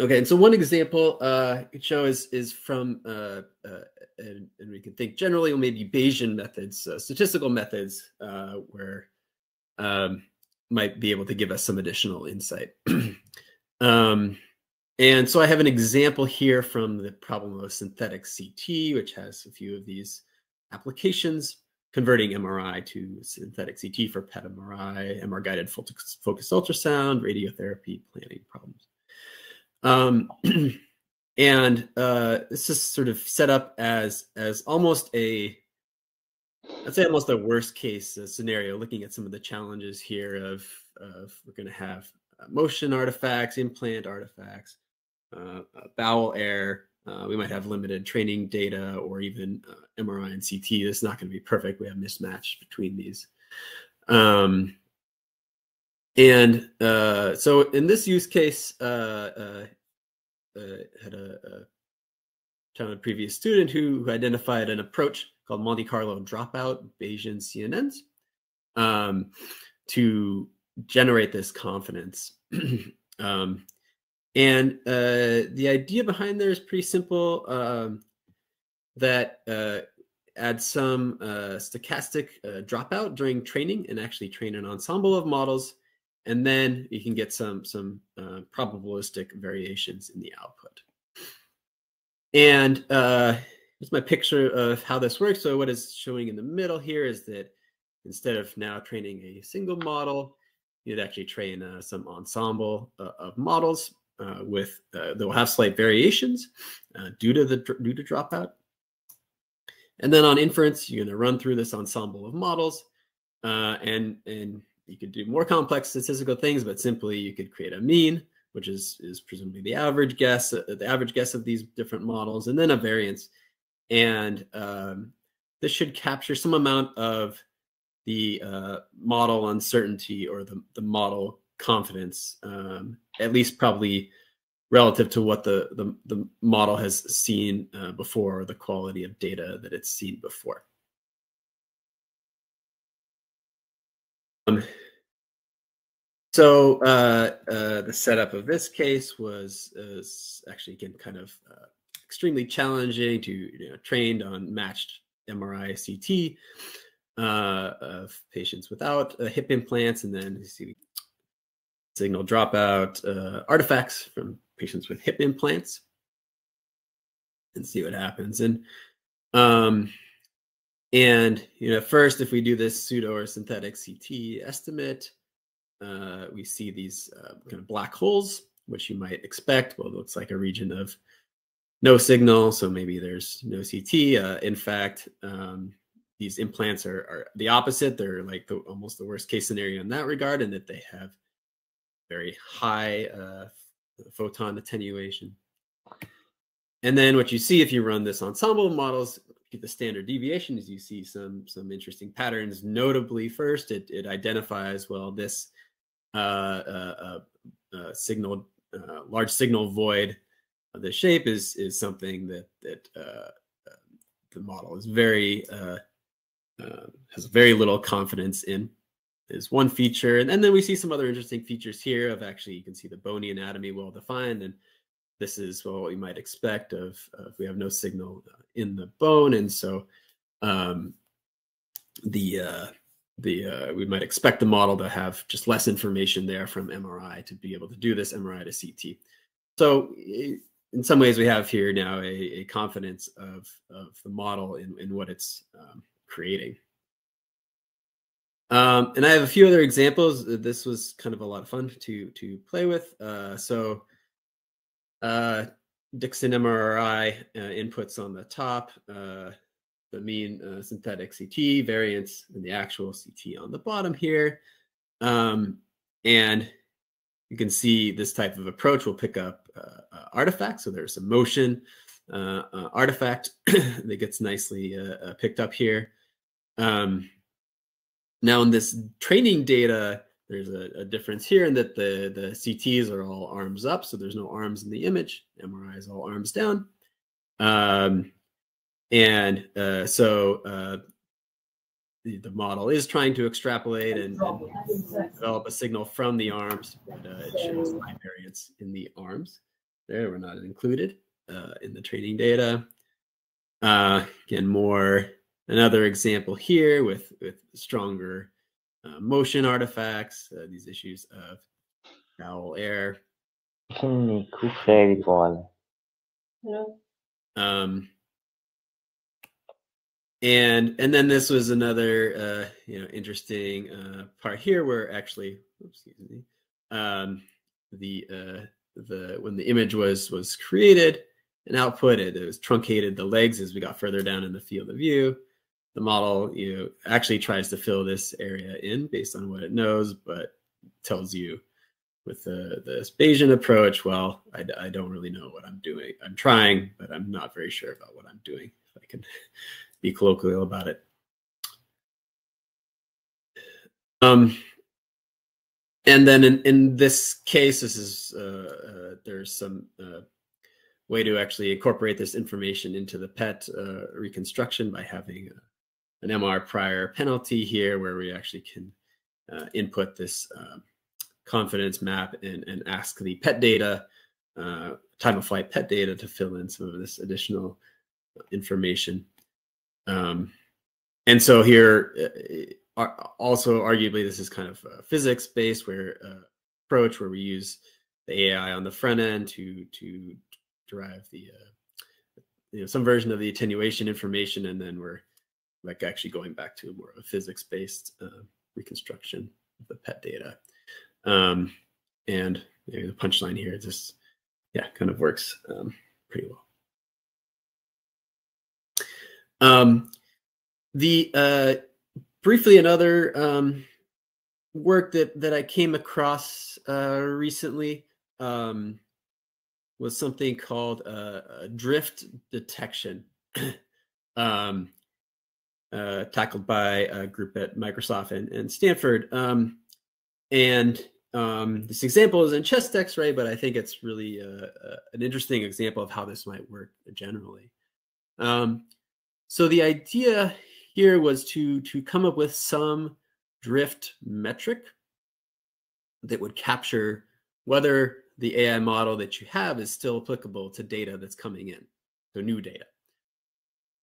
Okay, and so one example uh, I could show is is from uh, uh, and, and, we can think generally or maybe Bayesian methods, uh, statistical methods, uh, where um, might be able to give us some additional insight. um, and so I have an example here from the problem of synthetic CT, which has a few of these applications, converting MRI to synthetic CT for PET MRI, MR guided focus, ultrasound, radiotherapy planning problems. Um, and uh, this is sort of set up as as almost a I'd say almost a worst case uh, scenario, looking at some of the challenges here of, of we're going to have uh, motion artifacts, implant artifacts, bowel air. Uh, we might have limited training data or even uh, MRI and CT. It's not going to be perfect. We have mismatch between these. Um, and uh, so in this use case, uh, uh, uh had a, a previous student who, who, identified an approach called Monte Carlo dropout Bayesian CNNs um, to generate this confidence. um, and uh, the idea behind there is pretty simple um, that uh, add some uh, stochastic uh, dropout during training and actually train an ensemble of models and then you can get some some uh, probabilistic variations in the output. And uh, here's my picture of how this works. So what is showing in the middle here is that instead of now training a single model, you'd actually train some ensemble of models uh, with uh, they'll have slight variations uh, due to the due to dropout. And then on inference, you're going to run through this ensemble of models, and and you could do more complex statistical things, but simply you could create a mean which is is presumably the average guess, uh, the average guess of these different models, and then a variance. And um, this should capture some amount of the uh, model uncertainty or the, the model confidence, um, at least probably relative to what the, the, the model has seen uh, before or the quality of data that it's seen before. Um, so uh, uh, the setup of this case was, actually again kind of uh, extremely challenging to you know, trained on matched MRI CT uh, of patients without hip implants, and then you see signal dropout uh, artifacts from patients with hip implants, and see what happens. And um, and you know, first, if we do this pseudo or synthetic CT estimate, uh, we see these uh, kind of black holes, which you might expect. Well, it looks like a region of no signal, so maybe there's no CT. Uh, in fact, um, these implants are, are, the opposite. They're like the, almost the worst case scenario in that regard, and that they have very high uh, photon attenuation. And then what you see if you run this ensemble models, get the standard deviations, you see some some interesting patterns. Notably, first, it, it identifies well this uh, uh, uh, uh signal uh, large signal void. The shape is is something that that uh, the model is very has very little confidence in. Is one feature, and, and then we see some other interesting features here. Of actually, you can see the bony anatomy well defined, and this is what we might expect of, if we have no signal in the bone, and so um, the uh, the uh, we might expect the model to have just less information there from MRI to be able to do this MRI to CT. So in some ways, we have here now a, a confidence of of the model in in what it's um, creating. Um, and I have a few other examples. This was kind of a lot of fun to to play with. Uh, so uh, Dixon MRI uh, inputs on the top, uh, the mean uh, synthetic CT variance, and the actual CT on the bottom here. Um, and you can see this type of approach will pick up uh, uh, artifacts. So there's a motion artifact that gets nicely picked up here. Um, now in this training data, there's a, a, difference here in that the, the CTs are all arms up, so there's no arms in the image. MRI is all arms down. Um, and uh, so uh, the, the, model is trying to extrapolate and, and develop a signal from the arms, but uh, it shows high variance in the arms. There, we're not included uh, in the training data. Uh, again, more another example here with, with stronger uh, motion artifacts, uh, these issues of bowel air. Um, and and then this was another uh, you know interesting uh, part here where actually, excuse me, um, the uh, the when the image was was created and outputted, it was truncated the legs as we got further down in the field of view the model you know, actually tries to fill this area in based on what it knows, but tells you with the, the Bayesian approach, well, I, I don't really know what I'm doing. I'm trying, but I'm not very sure about what I'm doing. If I can be colloquial about it. Um, and then in, in this case, this is uh, uh, there's some uh, way to actually incorporate this information into the PET uh, reconstruction by having an MR prior penalty here where we actually can uh, input this uh, confidence map and, and ask the PET data, uh, time of flight PET data to fill in some of this additional information. Um, and so here, uh, also arguably, this is kind of physics based where uh, approach where we use the AI on the front end to to derive the uh, you know some version of the attenuation information, and then we're like actually going back to more of a physics-based uh, reconstruction of the PET data. Um, and maybe the punchline here just, yeah, kind of works um, pretty well. Um, the uh, briefly another um, work that that I came across uh, recently um, was something called uh, drift detection, um, uh, tackled by a group at Microsoft and, and Stanford. Um, and um, this example is in chest X-ray, but I think it's really uh, uh, an interesting example of how this might work generally. Um, so the idea here was to to come up with some drift metric that would capture whether the AI model that you have is still applicable to data that's coming in, so new data.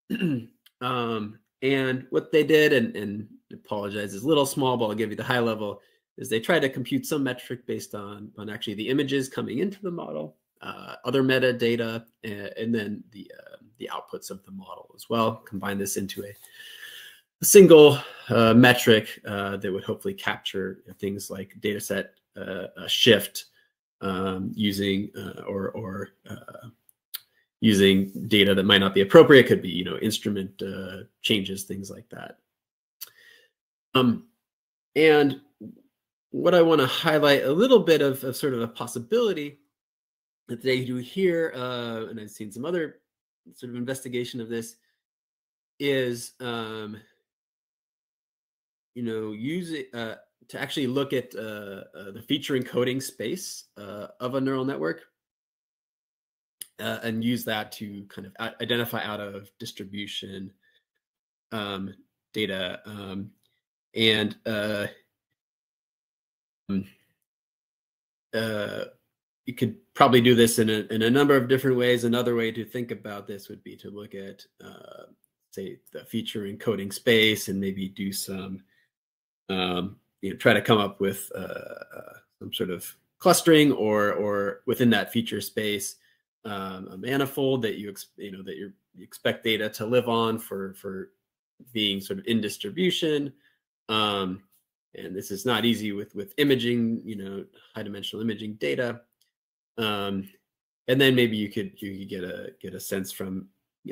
um, and what they did, and, and apologize, is a little small, but I'll give you the high level, is they tried to compute some metric based on, on actually the images coming into the model, uh, other metadata, and, and then the, uh, the outputs of the model as well, combine this into a, a single uh, metric uh, that would hopefully capture things like data set uh, shift, um, using uh, or or using data that might not be appropriate. Could be you know instrument uh, changes, things like that. Um, and what I want to highlight a little bit of, of sort of a possibility that they do here, uh, and I've seen some other sort of investigation of this, is um, you know using uh, to actually look at uh, uh, the feature encoding space uh, of a neural network uh, and use that to kind of identify out of distribution um, data. Um, and uh, um, uh, you could probably do this in a, in a number of different ways. Another way to think about this would be to look at, say, the feature encoding space and maybe do some um, you know, try to come up with uh, uh, some sort of clustering or or within that feature space um, a manifold that you you know that you expect data to live on for for being sort of in distribution um, and this is not easy with with imaging you know high dimensional imaging data um, and then maybe you could you could get a get a sense from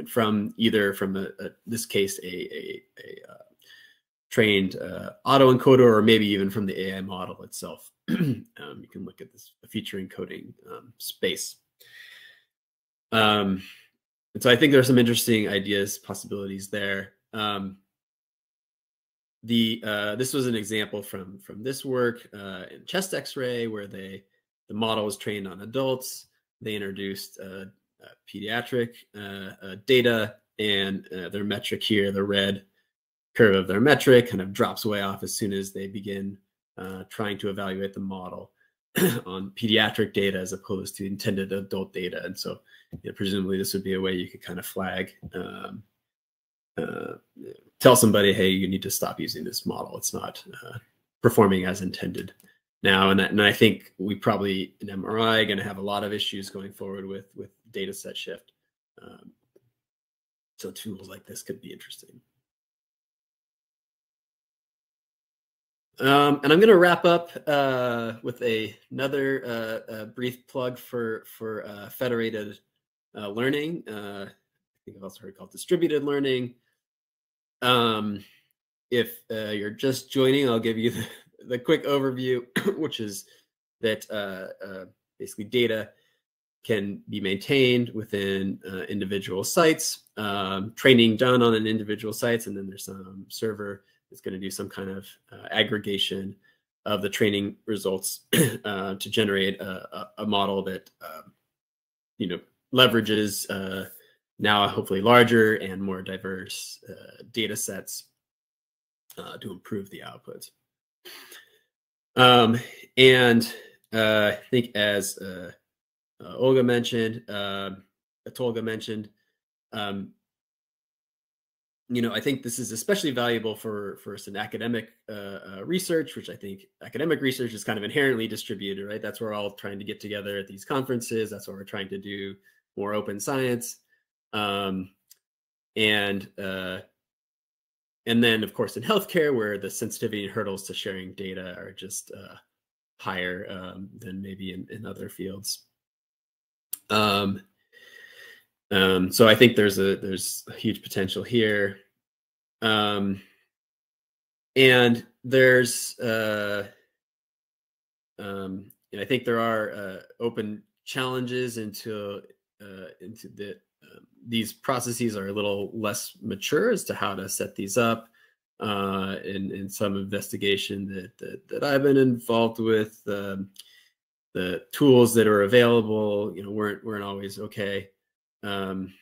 from either from a, a this case a a, a uh, trained uh, autoencoder or maybe even from the AI model itself. um, you can look at this feature encoding um, space. Um, and so I think there are some interesting ideas, possibilities there. Um, the uh, this was an example from from this work uh, in chest X-ray where they the model was trained on adults. They introduced uh, uh pediatric uh, uh, data and their metric here, the red curve of their metric kind of drops way off as soon as they begin uh, trying to evaluate the model on pediatric data as opposed to intended adult data. And so you know, presumably this would be a way you could kind of flag, um, uh, tell somebody, hey, you need to stop using this model. It's not uh, performing as intended now. And, and I think we probably in MRI going to have a lot of issues going forward with, with data set shift. Um, so tools like this could be interesting. Um, and I'm going to wrap up uh, with a, another uh, uh, brief plug for for uh, federated uh, learning. Uh, I think I've also heard called distributed learning. Um, if you're just joining, I'll give you the, the quick overview, which is that basically data can be maintained within individual sites, um, training done on an individual sites, and then there's some server is going to do some kind of uh, aggregation of the training results uh, to generate a, a model that um, you know leverages uh, now hopefully larger and more diverse uh, data sets uh, to improve the outputs. Um, and uh, I think as Olga mentioned, Tolga mentioned, um, you know, I think this is especially valuable for for some academic uh, uh, research, which I think academic research is kind of inherently distributed, right? That's where we're all trying to get together at these conferences. That's what we're trying to do more open science, um, and uh, and then of course in healthcare, where the sensitivity and hurdles to sharing data are just uh, higher um, than maybe in, in other fields. Um, um, so I think there's a there's a huge potential here, um, and there's uh, um, I think there are uh, open challenges into uh, into the um, these processes are a little less mature as to how to set these up. Uh, in in some investigation that that, that I've been involved with, um, the tools that are available, you know, weren't weren't always okay. Um,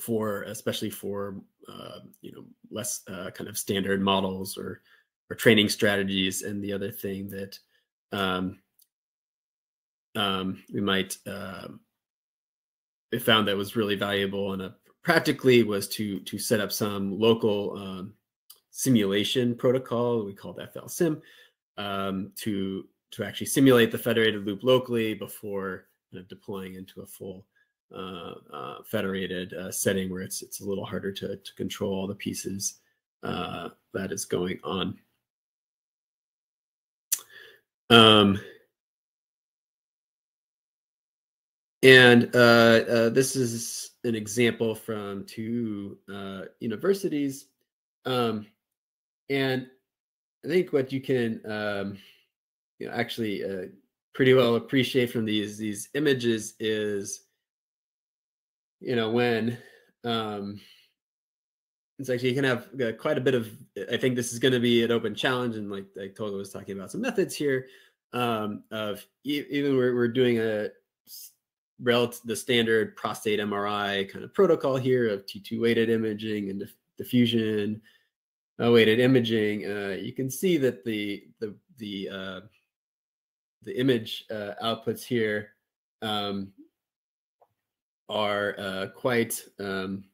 for especially for uh, you know less uh, kind of standard models or or training strategies and the other thing that um, um, we might uh, we found that was really valuable and practically was to to set up some local um, simulation protocol we called FLSim um, to to actually simulate the federated loop locally before kind of deploying into a full uh, uh, federated uh, setting where it's it's a little harder to, to control all the pieces uh, that is going on. Um, and uh, uh, this is an example from two universities. Um, and I think what you can um, you know, actually pretty well appreciate from these these images is you know when um it's actually you can have uh, quite a bit of i think this is going to be an open challenge and like like was talking about some methods here um of even we're, we're doing a relative the standard prostate mri kind of protocol here of t2 weighted imaging and diffusion uh, weighted imaging uh, you can see that the the the uh, the image uh, outputs here um, are uh, quite um,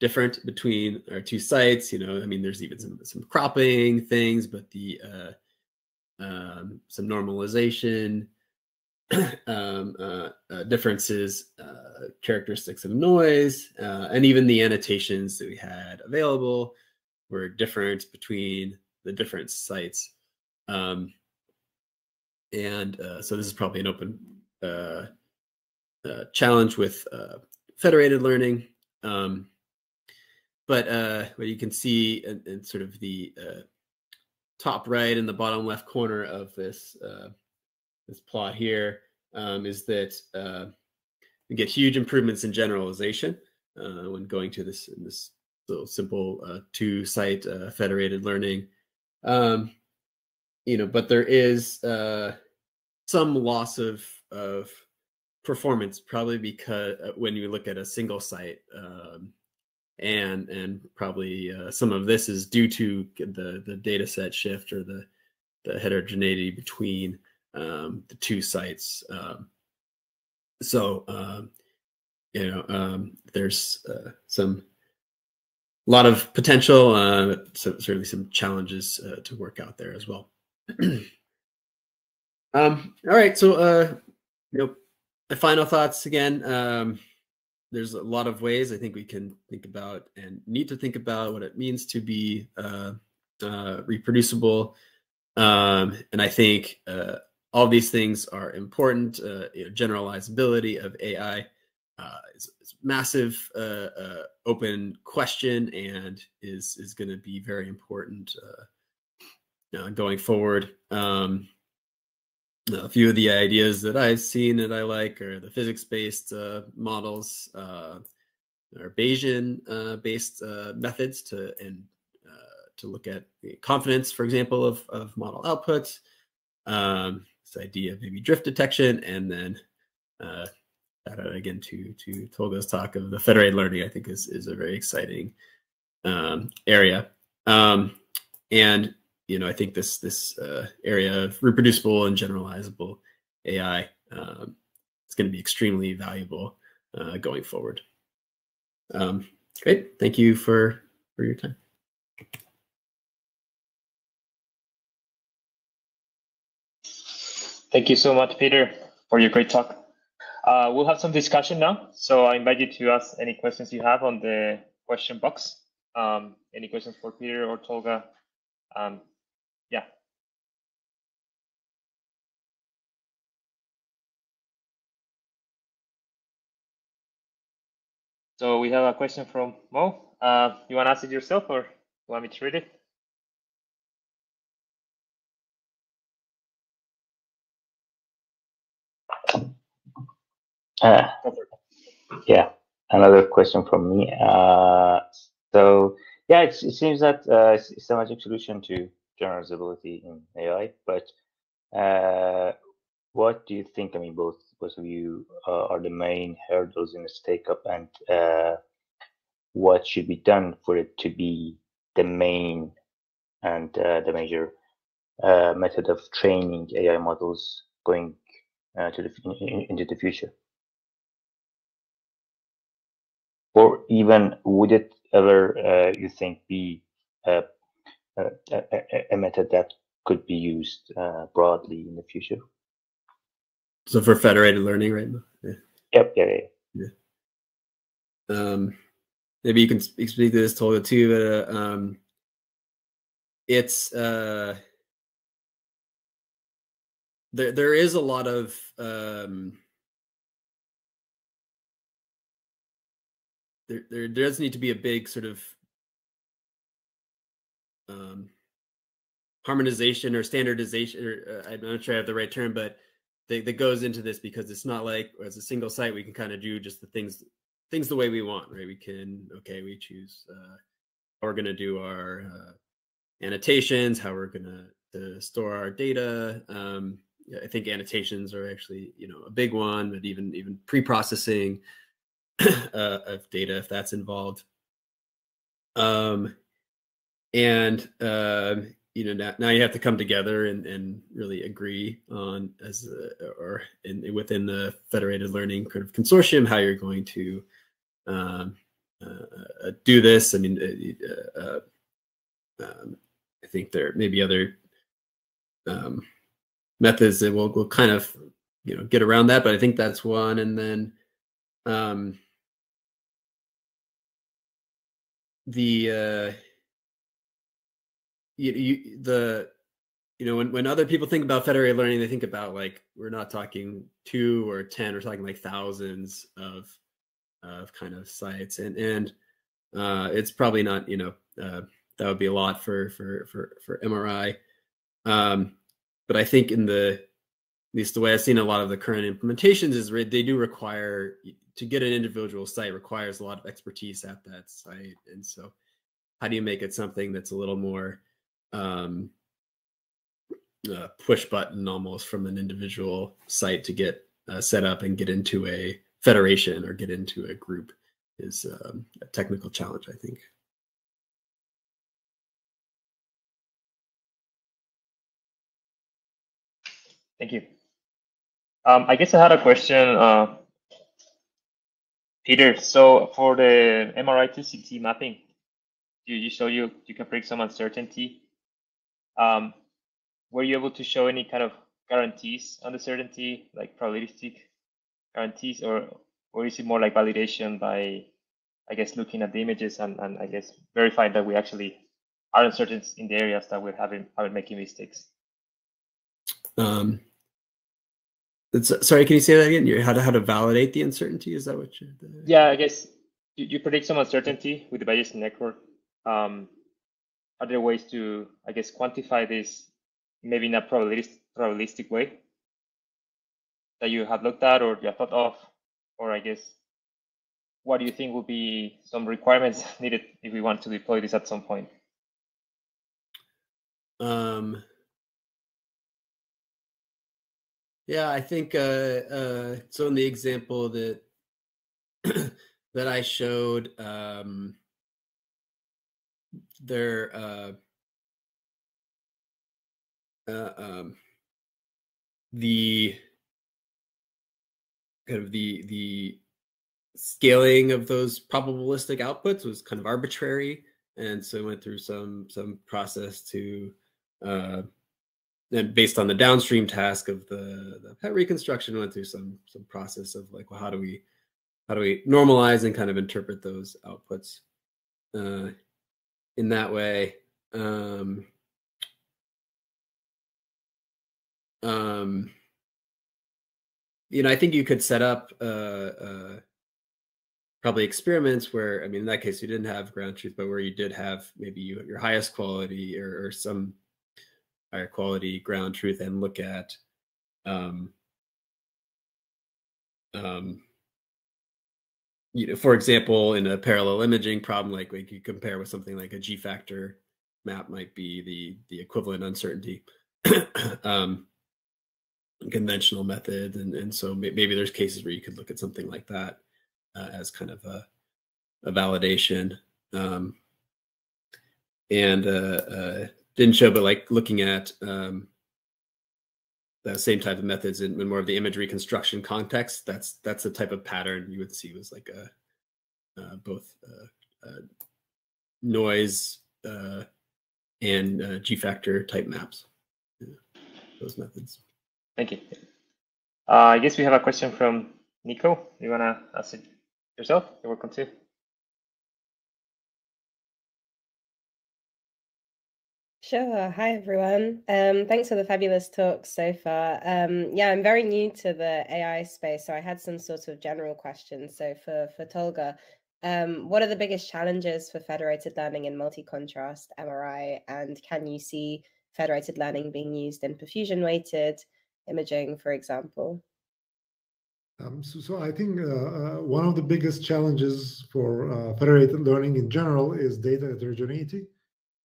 different between our two sites. You know, I mean, there's even some some cropping things, but the uh, um, some normalization um, uh, uh, differences, uh, characteristics of noise, and even the annotations that we had available were different between the different sites. Um, and uh, so this is probably an open uh, uh, challenge with uh, federated learning. Um, but uh, what you can see in, in sort of the uh, top right and the bottom left corner of this this plot here um, is that we get huge improvements in generalization when going to this this little simple two site federated learning. Um, you know, but there is uh, some loss of of performance probably because uh, when you look at a single site um, and and probably uh, some of this is due to the the data set shift or the the heterogeneity between um, the two sites um, so um, you know um, there's uh, some a lot of potential uh, so certainly some challenges uh, to work out there as well um all right so uh you know final thoughts again. Um, there's a lot of ways I think we can think about and need to think about what it means to be uh, uh, reproducible. Um, and I think uh, all these things are important. Uh, you know, generalizability of AI uh, is, is massive uh, uh, open question and is is going to be very important uh, going forward. Um, a few of the ideas that I've seen that I like are the physics-based uh, models, uh, or Bayesian-based uh, uh, methods to and uh, to look at the confidence, for example, of of model outputs. Um, this idea of maybe drift detection, and then uh, again to to Tolga's talk of the federated learning. I think is is a very exciting um, area. Um, and you know, I think this this uh, area of reproducible and generalizable AI um, is going to be extremely valuable uh, going forward. Um, great, thank you for for your time. Thank you so much, Peder, for your great talk. Uh, we'll have some discussion now. So I invite you to ask any questions you have on the question box. Um, any questions for Peder or Tolga? Um, So we have a question from Mo. Uh, you want to ask it yourself or you want me to read it? Uh, yeah, another question from me. Uh, so yeah, it, it seems that uh, it's, it's a magic solution to generalizability in AI, but uh, what do you think? I mean, both both of you uh, are the main hurdles in this take up, and uh, what should be done for it to be the main and uh, the major uh, method of training AI models going uh, to the into the future? Or even would it ever, uh, you think, be a, a, a, method that could be used broadly in the future? So for federated learning, right? Yeah. Yep. Yeah. Yeah. yeah. Um, maybe you can speak, to this Tolga too, but uh, um, it's uh, there. There is a lot of um, there, there. There does need to be a big sort of um, harmonization or standardization. Or uh, I'm not sure I have the right term, but that, that goes into this because it's not like as a single site we can kind of do just the things things the way we want right? We can okay we choose uh, how we're going to do our uh, annotations how we're going to store our data um, i think annotations are actually you know a big one but even even pre-processing uh, of data if that's involved. Um and um you know now, now you have to come together and, and really agree on as a, or in, within the federated learning kind of consortium how you're going to um, uh, uh do this. I mean uh, uh, um, i think there may be other um, methods that will, will kind of you know get around that but i think that's one. And then um, the uh, you, you the you know when, when other people think about federated learning they think about like we're not talking two or ten we're talking like thousands of of kind of sites. And and uh it's probably not you know uh that would be a lot for for for for mri um but i think in the at least the way i've seen a lot of the current implementations is they do require to get an individual site requires a lot of expertise at that site. And so how do you make it something that's a little more um, push button almost from an individual site to get uh, set up and get into a federation or get into a group is um, a technical challenge, I think. Thank you. Um, I guess I had a question, uh, Peder. So for the MRI to CT mapping, you, you show you you can bring some uncertainty um, were you able to show any kind of guarantees on the certainty, like probabilistic guarantees, or or is it more like validation by, I guess, looking at the images and, and I guess verifying that we actually are uncertain in the areas that we're having are making mistakes? Um, sorry, can you say that again? How to how to validate the uncertainty? Is that what you? The... Yeah, I guess you, you predict some uncertainty with the Bayesian network. Um, are there ways to, I guess, quantify this maybe in a probabilistic, probabilistic way that you have looked at or you have thought of? Or I guess, what do you think would be some requirements needed if we want to deploy this at some point? Um, yeah, I think uh, uh, so. In the example that that I showed, um, their uh, uh, um, the kind of the the scaling of those probabilistic outputs was kind of arbitrary and so we went through some some process to uh and based on the downstream task of the the pet reconstruction went through some some process of like well how do we how do we normalize and kind of interpret those outputs? Uh in that way. Um, um, you know, I think you could set up uh, uh, probably experiments where, I mean, in that case, you didn't have ground truth, but where you did have maybe you, your highest quality or, or, some higher quality ground truth and look at um, um, you know, for example, in a parallel imaging problem, like we could compare with something like a G factor map might be the the equivalent uncertainty. um, conventional method and, and so maybe there's cases where you could look at something like that uh, as kind of a, a validation um, and uh, uh, didn't show but like looking at um, the same type of methods in, in, more of the image reconstruction context that's that's the type of pattern you would see was like a uh, both uh, uh, noise and g factor type maps yeah, those methods Thank you. Uh, I guess we have a question from Nico. You want to ask it yourself? You're welcome to. Sure. Hi, everyone. Um, thanks for the fabulous talk so far. Um, yeah, I'm very new to the AI space, so I had some sort of general questions. So for, for Tolga, um, what are the biggest challenges for federated learning in multi-contrast MRI? And can you see federated learning being used in perfusion-weighted imaging, for example? Um, so, so, I think uh, uh, one of the biggest challenges for uh, federated learning in general is data heterogeneity.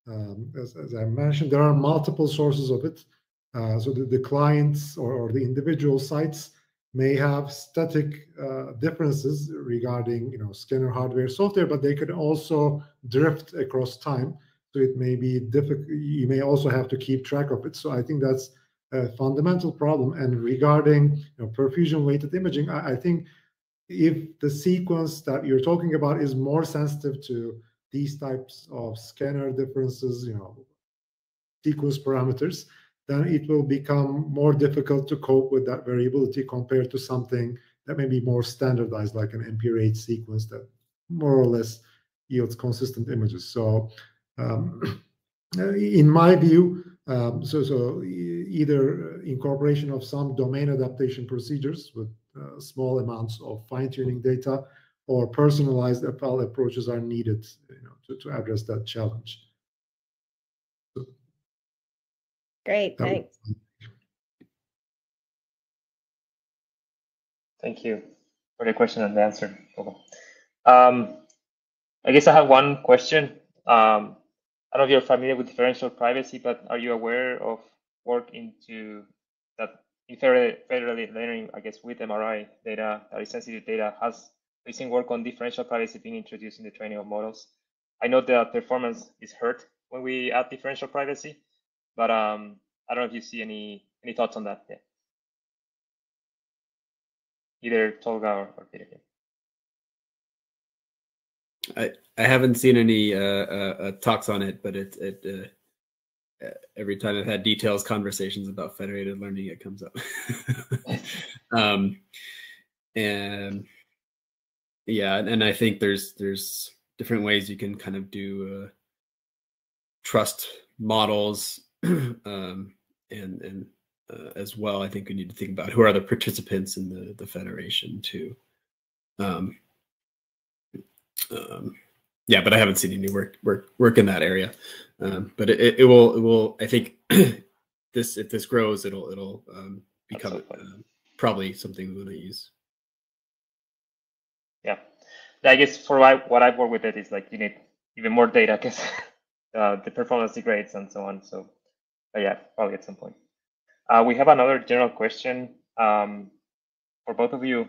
Um, as, as, I mentioned, there are multiple sources of it. Uh, so the, the clients or, or, the individual sites may have static uh, differences regarding, you know, scanner hardware, software, but they could also drift across time. So it may be difficult. You may also have to keep track of it. So I think that's a fundamental problem. And regarding you know, perfusion weighted imaging, I, I, think if the sequence that you're talking about is more sensitive to these types of scanner differences, you know, sequence parameters, then it will become more difficult to cope with that variability compared to something that may be more standardized, like an MPRAGE sequence that more or less yields consistent images. So, um, in my view, um, so, so either incorporation of some domain adaptation procedures with uh, small amounts of fine-tuning data or personalized FL approaches are needed you know, to, to address that challenge. So Great, thanks. Thank you for the question and the answer. Um, I guess I have one question. Um, I don't know if you're familiar with differential privacy, but are you aware of work into that in federated learning, I guess, with MRI data, that is sensitive data, has recent work on differential privacy being introduced in the training of models? I know that performance is hurt when we add differential privacy, but um, I don't know if you see any any thoughts on that. Yeah. Either Tolga or, or Peder. I I haven't seen any uh, uh, uh, talks on it, but it it uh, uh, every time I've had details conversations about federated learning, it comes up. um, and yeah, and I think there's there's different ways you can kind of do uh, trust models, um, and and as well. I think we need to think about who are the participants in the the federation too. Um, um, yeah, but I haven't seen any work work work in that area. Um, but it, it will it will I think this if this grows it'll it'll um, become uh, probably something we want to use. I guess for what, what I've worked with it is like you need even more data because uh, the performance degrades and so on. So yeah, probably at some point. Uh, we have another general question um, for both of you.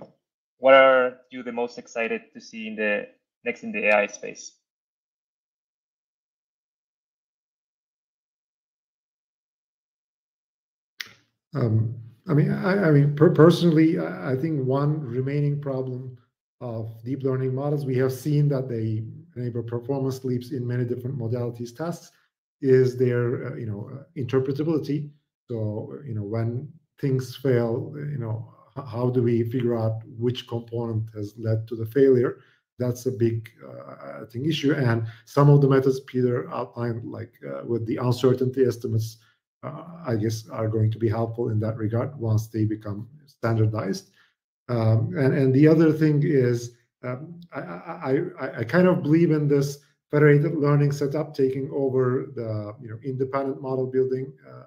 What are you the most excited to see in the next in the AI space. Um, I mean, I, I mean, per personally, I think one remaining problem of deep learning models, we have seen that they enable performance leaps in many different modalities tasks, is their, uh, you know, uh, interpretability. So, you know, when things fail, you know, how do we figure out which component has led to the failure? that's a big uh, I think issue. And some of the methods Peder outlined, like uh, with the uncertainty estimates, uh, I guess are going to be helpful in that regard once they become standardized. Um, and and the other thing is um, I, I, I, I kind of believe in this federated learning setup taking over the you know independent model building uh,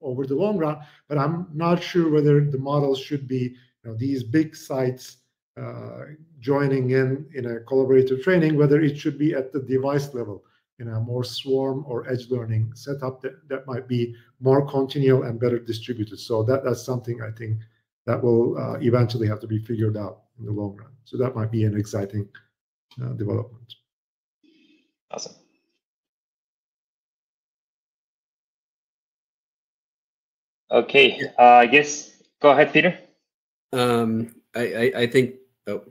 over the long run. But I'm not sure whether the models should be you know these big sites uh, joining in in a collaborative training, whether it should be at the device level in a more swarm or edge learning setup that, that might be more continual and better distributed. So that, that's something I think that will uh, eventually have to be figured out in the long run. So that might be an exciting uh, development. Awesome. Okay, uh, I guess go ahead, Peder. Um, I, I, I think. Oh,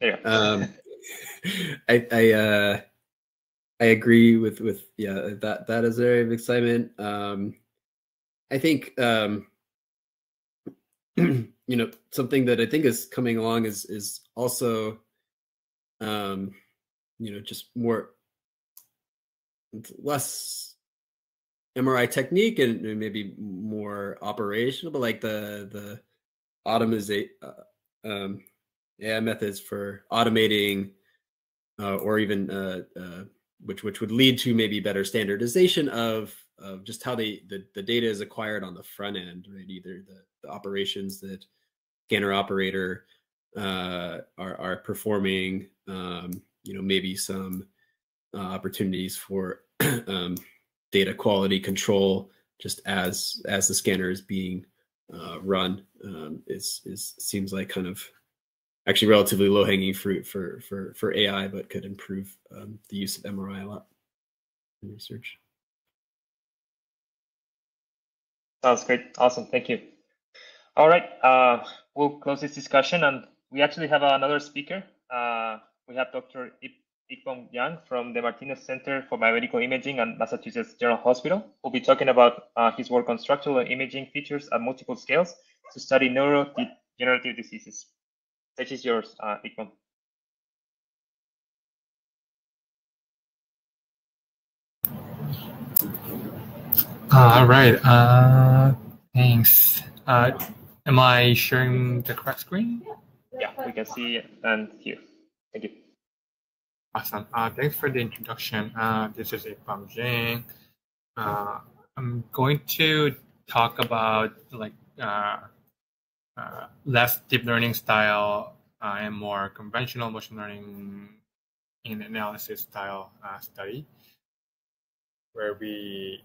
there. Um, I I uh, I agree with with yeah that that is area of excitement. Um, I think um, you know something that I think is coming along is is also um, you know just more less MRI technique and maybe more operational, but like the the automation uh, um, AI methods for automating uh, or even uh, uh, which which would lead to maybe better standardization of of just how they the, the data is acquired on the front end, right? Either the, the operations that scanner operator uh, are are performing, um, you know, maybe some uh, opportunities for um, data quality control just as as the scanner is being uh, run um, is is seems like kind of actually relatively low hanging fruit for for for AI, but could improve um, the use of MRI a lot in research. Sounds great. Awesome. Thank you. All right. Uh, we'll close this discussion, and we actually have another speaker. Uh, we have Dr. Ikbeom Jang from the Martinos Center for Biomedical Imaging at Massachusetts General Hospital. We'll be talking about uh, his work on structural imaging features at multiple scales to study neurodegenerative diseases. Stage is yours, uh. All right. Uh, thanks. Uh, am I sharing the correct screen? Yeah, we can see and hear. Thank you. Awesome. Uh, thanks for the introduction. Uh, this is Ikbeom Jang. Uh, I'm going to talk about like uh, uh, less deep learning style uh, and more conventional machine learning in analysis style uh, study, where we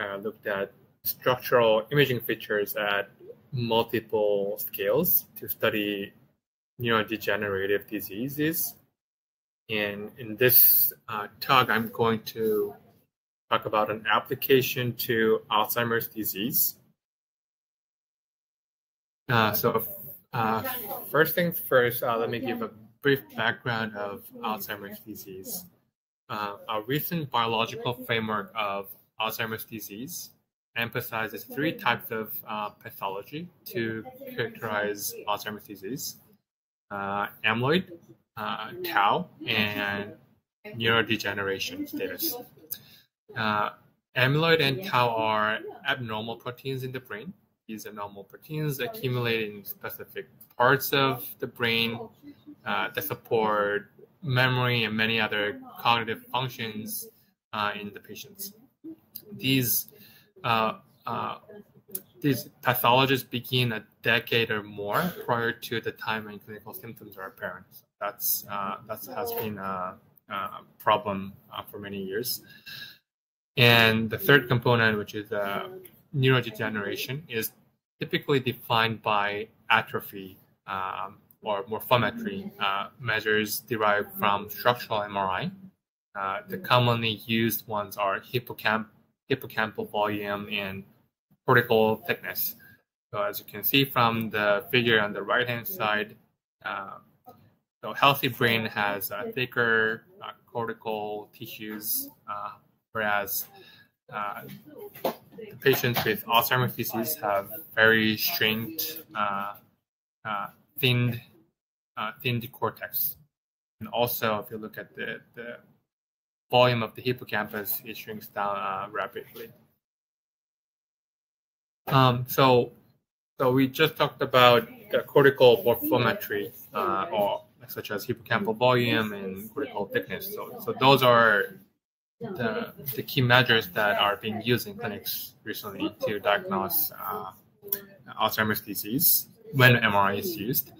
uh, looked at structural imaging features at multiple scales to study neurodegenerative diseases and in this uh, talk, I'm going to talk about an application to Alzheimer's disease. Uh, so uh, first things first, uh, let me give a brief background of Alzheimer's disease. Uh, a recent biological framework of Alzheimer's disease emphasizes three types of uh, pathology to characterize Alzheimer's disease. amyloid, uh, tau and neurodegeneration status. Uh, amyloid and tau are abnormal proteins in the brain. These abnormal proteins accumulate in specific parts of the brain uh, that support memory and many other cognitive functions uh, in the patients. These uh, uh, these pathologies begin a decade or more prior to the time when clinical symptoms are apparent that's uh, that has been a, a problem uh, for many years. And the third component, which is uh, neurodegeneration, is typically defined by atrophy um, or morphometry uh, measures derived from structural MRI. Uh, the commonly used ones are hippocamp- hippocampal volume and cortical thickness. So as you can see from the figure on the right hand side, uh, so healthy brain has uh, thicker uh, cortical tissues, uh, whereas uh, patients with Alzheimer's disease have very strained, uh, thinned, thinned cortex. And also, if you look at the, the volume of the hippocampus, it shrinks down rapidly. Um, so, so we just talked about the cortical morphometry, or such as hippocampal volume and cortical thickness. So, so those are the, the key measures that are being used in clinics recently to diagnose uh, Alzheimer's disease when MRI is used.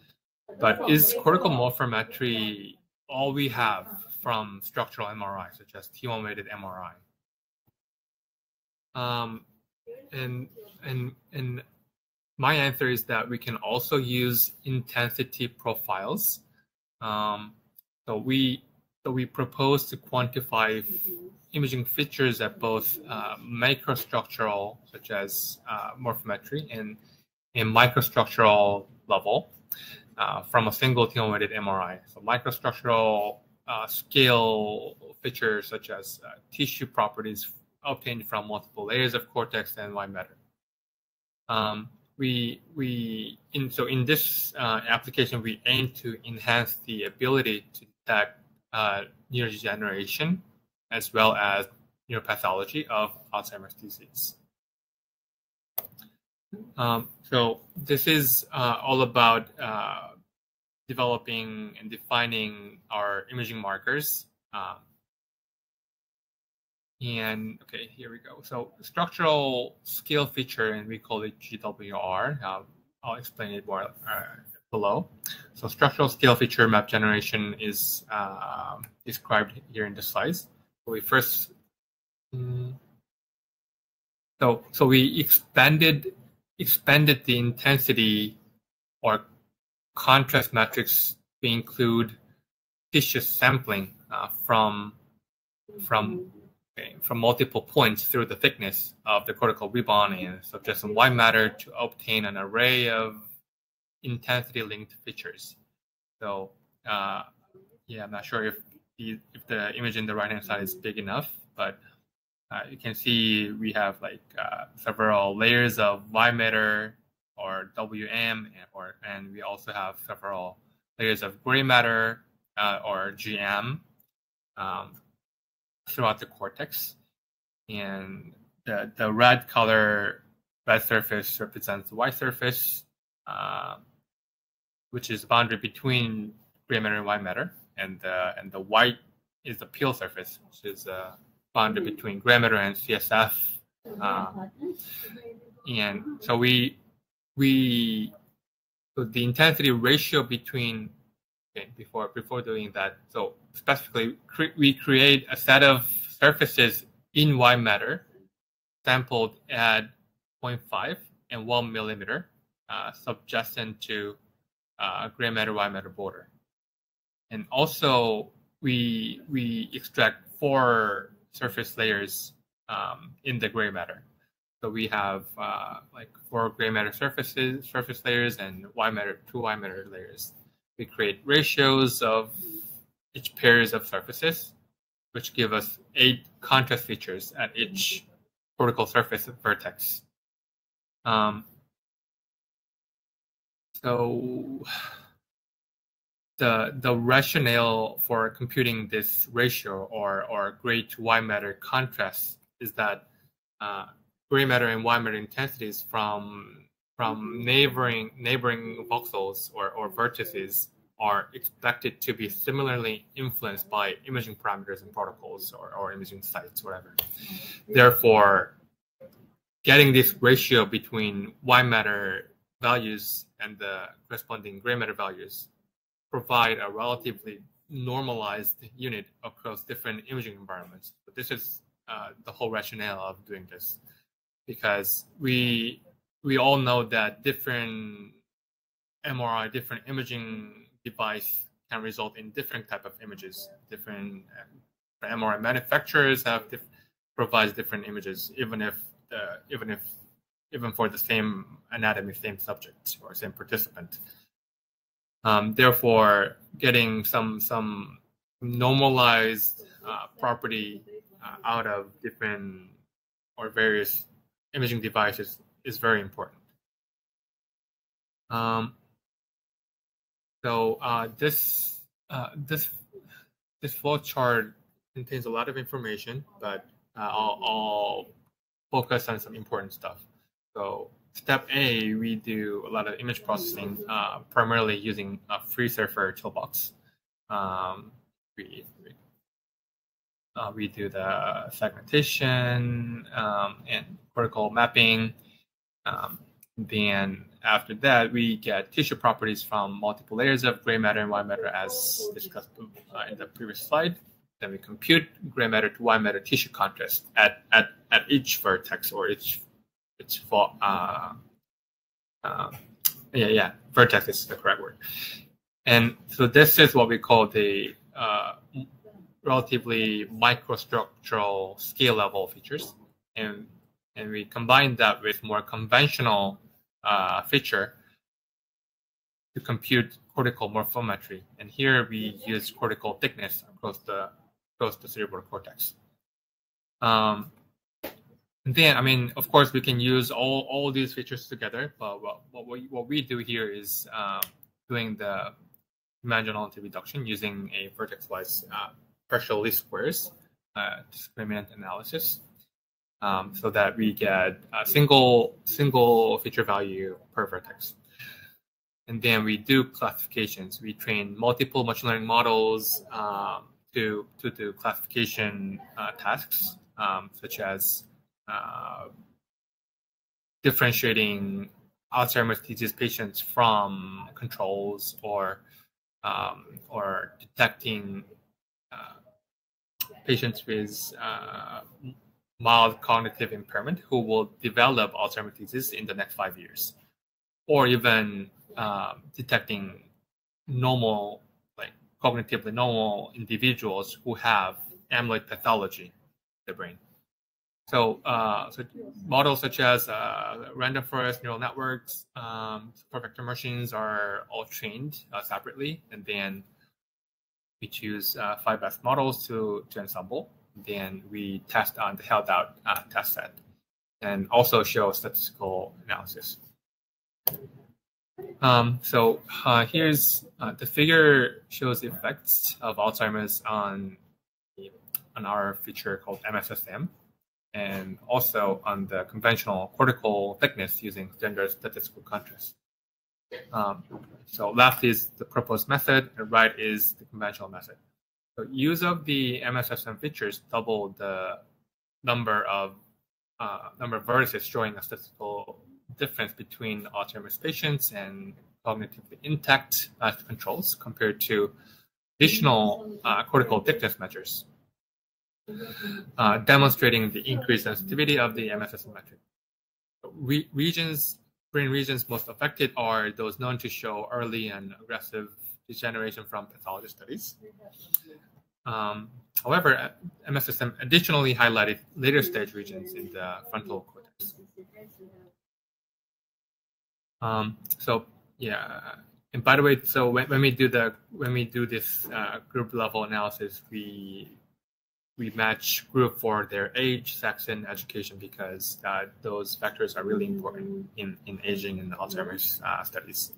but is cortical morphometry all we have from structural MRI, such as T1 weighted MRI? Um, and and and my answer is that we can also use intensity profiles. Um, so we so we propose to quantify imaging features at both uh, microstructural, such as uh, morphometry, and in microstructural level uh, from a single T1 weighted MRI. So microstructural uh, scale features such as uh, tissue properties obtained from multiple layers of cortex and white matter. Um, we we in so in this uh, application we aim to enhance the ability to detect uh, neurodegeneration as well as neuropathology of Alzheimer's disease. Um, so this is uh, all about uh, developing and defining our imaging markers. Um, and okay, here we go. So structural scale feature, and we call it GWR. Uh, I'll explain it more uh, below. So structural scale feature map generation is uh, described here in the slides. So we first, um, so so we expanded expanded the intensity or contrast metrics include tissue sampling uh, from from from multiple points through the thickness of the cortical ribbon and subjacent white matter to obtain an array of intensity linked features. So uh, yeah, I'm not sure if the if the image in the right hand side is big enough, but uh, you can see we have like uh, several layers of white matter or WM, or and we also have several layers of gray matter uh, or GM um, throughout the cortex. And the, the red color, red surface represents the white surface, uh, which is the boundary between gray matter and white matter. And the, and the white is the pial surface, which is uh, boundary between gray matter and CSF. Uh, and so we we the intensity ratio between okay, before before doing that. So specifically, cre- we create a set of surfaces in white matter sampled at 0.5 and 1 millimeter, uh, subjacent to uh, gray matter white matter border. And also, we we extract four surface layers um, in the gray matter. So we have uh, like four gray matter surfaces, surface layers, and white matter, two white matter layers. We create ratios of each pairs of surfaces, which give us eight contrast features at each cortical surface vertex. Um, so the the rationale for computing this ratio or or gray to white matter contrast is that uh, gray matter and white matter intensities from from neighboring neighboring voxels or, or vertices are expected to be similarly influenced by imaging parameters and protocols or, or imaging sites, whatever. Therefore, getting this ratio between white matter values and the corresponding gray matter values provide a relatively normalized unit across different imaging environments. But this is uh, the whole rationale of doing this, because we we all know that different MRI, different imaging device can result in different type of images. Different uh, MRI manufacturers have diff- provides different images, even if uh, even if even for the same anatomy, same subject or same participant. Um, therefore, getting some some normalized uh, property uh, out of different or various imaging devices is is very important. Um, so uh, this uh, this this flow chart contains a lot of information, but uh, I'll, I'll focus on some important stuff. So step A, we do a lot of image processing, uh, primarily using a FreeSurfer toolbox. Um, we, uh, we do the segmentation um, and cortical mapping. Um, then after that, we get tissue properties from multiple layers of gray matter and white matter as discussed uh, in the previous slide. Then we compute gray matter to white matter tissue contrast at, at, at each vertex or each, each uh, uh, yeah, yeah, vertex is the correct word. And so this is what we call the uh, relatively microstructural scale level features. And, and we combine that with more conventional uh, feature to compute cortical morphometry. And here we use cortical thickness across the across the cerebral cortex. Um, and then, I mean, of course, we can use all, all these features together, but what, what, we, what we do here is uh, doing the marginality reduction using a vertex-wise uh, partial least squares uh, discriminant analysis um, so that we get a single single feature value per vertex. And then we do classifications. We train multiple machine learning models um, to to do classification uh, tasks, um, such as uh, differentiating Alzheimer's disease patients from controls or um, or detecting uh, patients with uh, mild cognitive impairment who will develop Alzheimer's disease in the next five years, or even um, detecting normal, like cognitively normal individuals who have amyloid pathology in the brain. So, uh, so models such as uh, random forest neural networks, um, vector machines are all trained uh, separately, and then we choose uh, five best models to, to ensemble then we test on the held out uh, test set and also show statistical analysis. Um, so uh, here's uh, the figure shows the effects of Alzheimer's on on our feature called MSSM, and also on the conventional cortical thickness using standard statistical contrast. Um, so left is the proposed method, and right is the conventional method. So use of the MSSM features double the number of uh, number of vertices showing a statistical difference between Alzheimer's patients and cognitively intact uh, controls compared to additional uh, cortical thickness measures, uh, demonstrating the increased sensitivity of the MSSM metric. Re regions, brain regions most affected are those known to show early and aggressive degeneration from pathology studies. Um, however, MSSM additionally highlighted later stage regions in the frontal cortex. Um, so yeah, and by the way, so when, when we do the when we do this uh, group level analysis, we we match group for their age, sex, and education because uh, those factors are really important in, in aging and Alzheimer's uh, studies.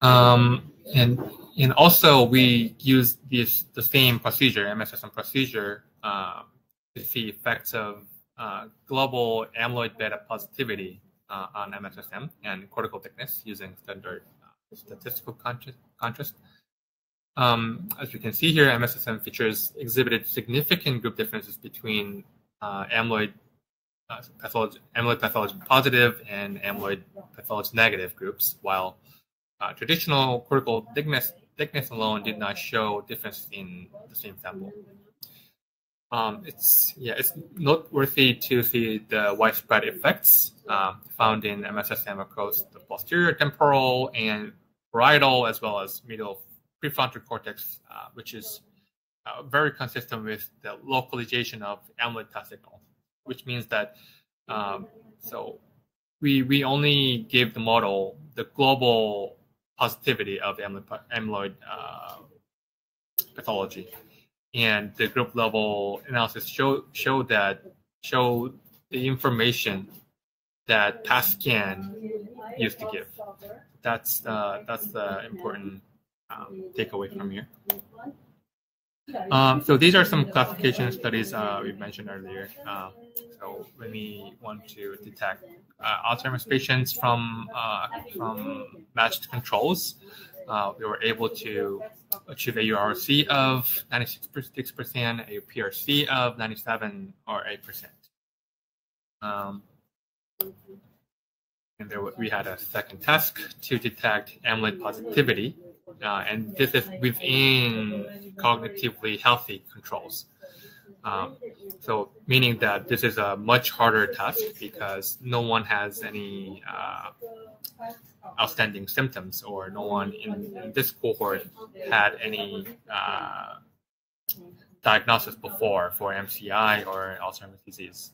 Um, and and also we use this the same procedure, MSSM procedure, uh, to see effects of uh, global amyloid beta positivity uh, on MSSM and cortical thickness using standard uh, statistical contrast. Um, as you can see here, MSSM features exhibited significant group differences between uh, amyloid uh, pathology, amyloid pathology positive and amyloid pathology negative groups, while uh, traditional cortical thickness, thickness alone did not show difference in the same sample. Um, it's yeah, it's noteworthy to see the widespread effects um, found in MSSM across the posterior temporal and parietal, as well as medial prefrontal cortex, uh, which is uh, very consistent with the localization of amyloid PET signal, which means that um, so we we only gave the model the global positivity of amyloid, amyloid uh, pathology. And the group level analysis show showed that show the information that PET scan used to give. That's uh, that's the important um, takeaway from here. Um, so these are some classification studies uh, we mentioned earlier. Uh, so when we want to detect uh, Alzheimer's patients from uh, from matched controls, uh, we were able to achieve a URC of 96%, a PRC of 97 or 8%. Um, and there we had a second task to detect amyloid positivity, uh, and this is within cognitively healthy controls. Um, so meaning that this is a much harder task because no one has any uh, outstanding symptoms or no one in, in this cohort had any uh, diagnosis before for MCI or Alzheimer's disease.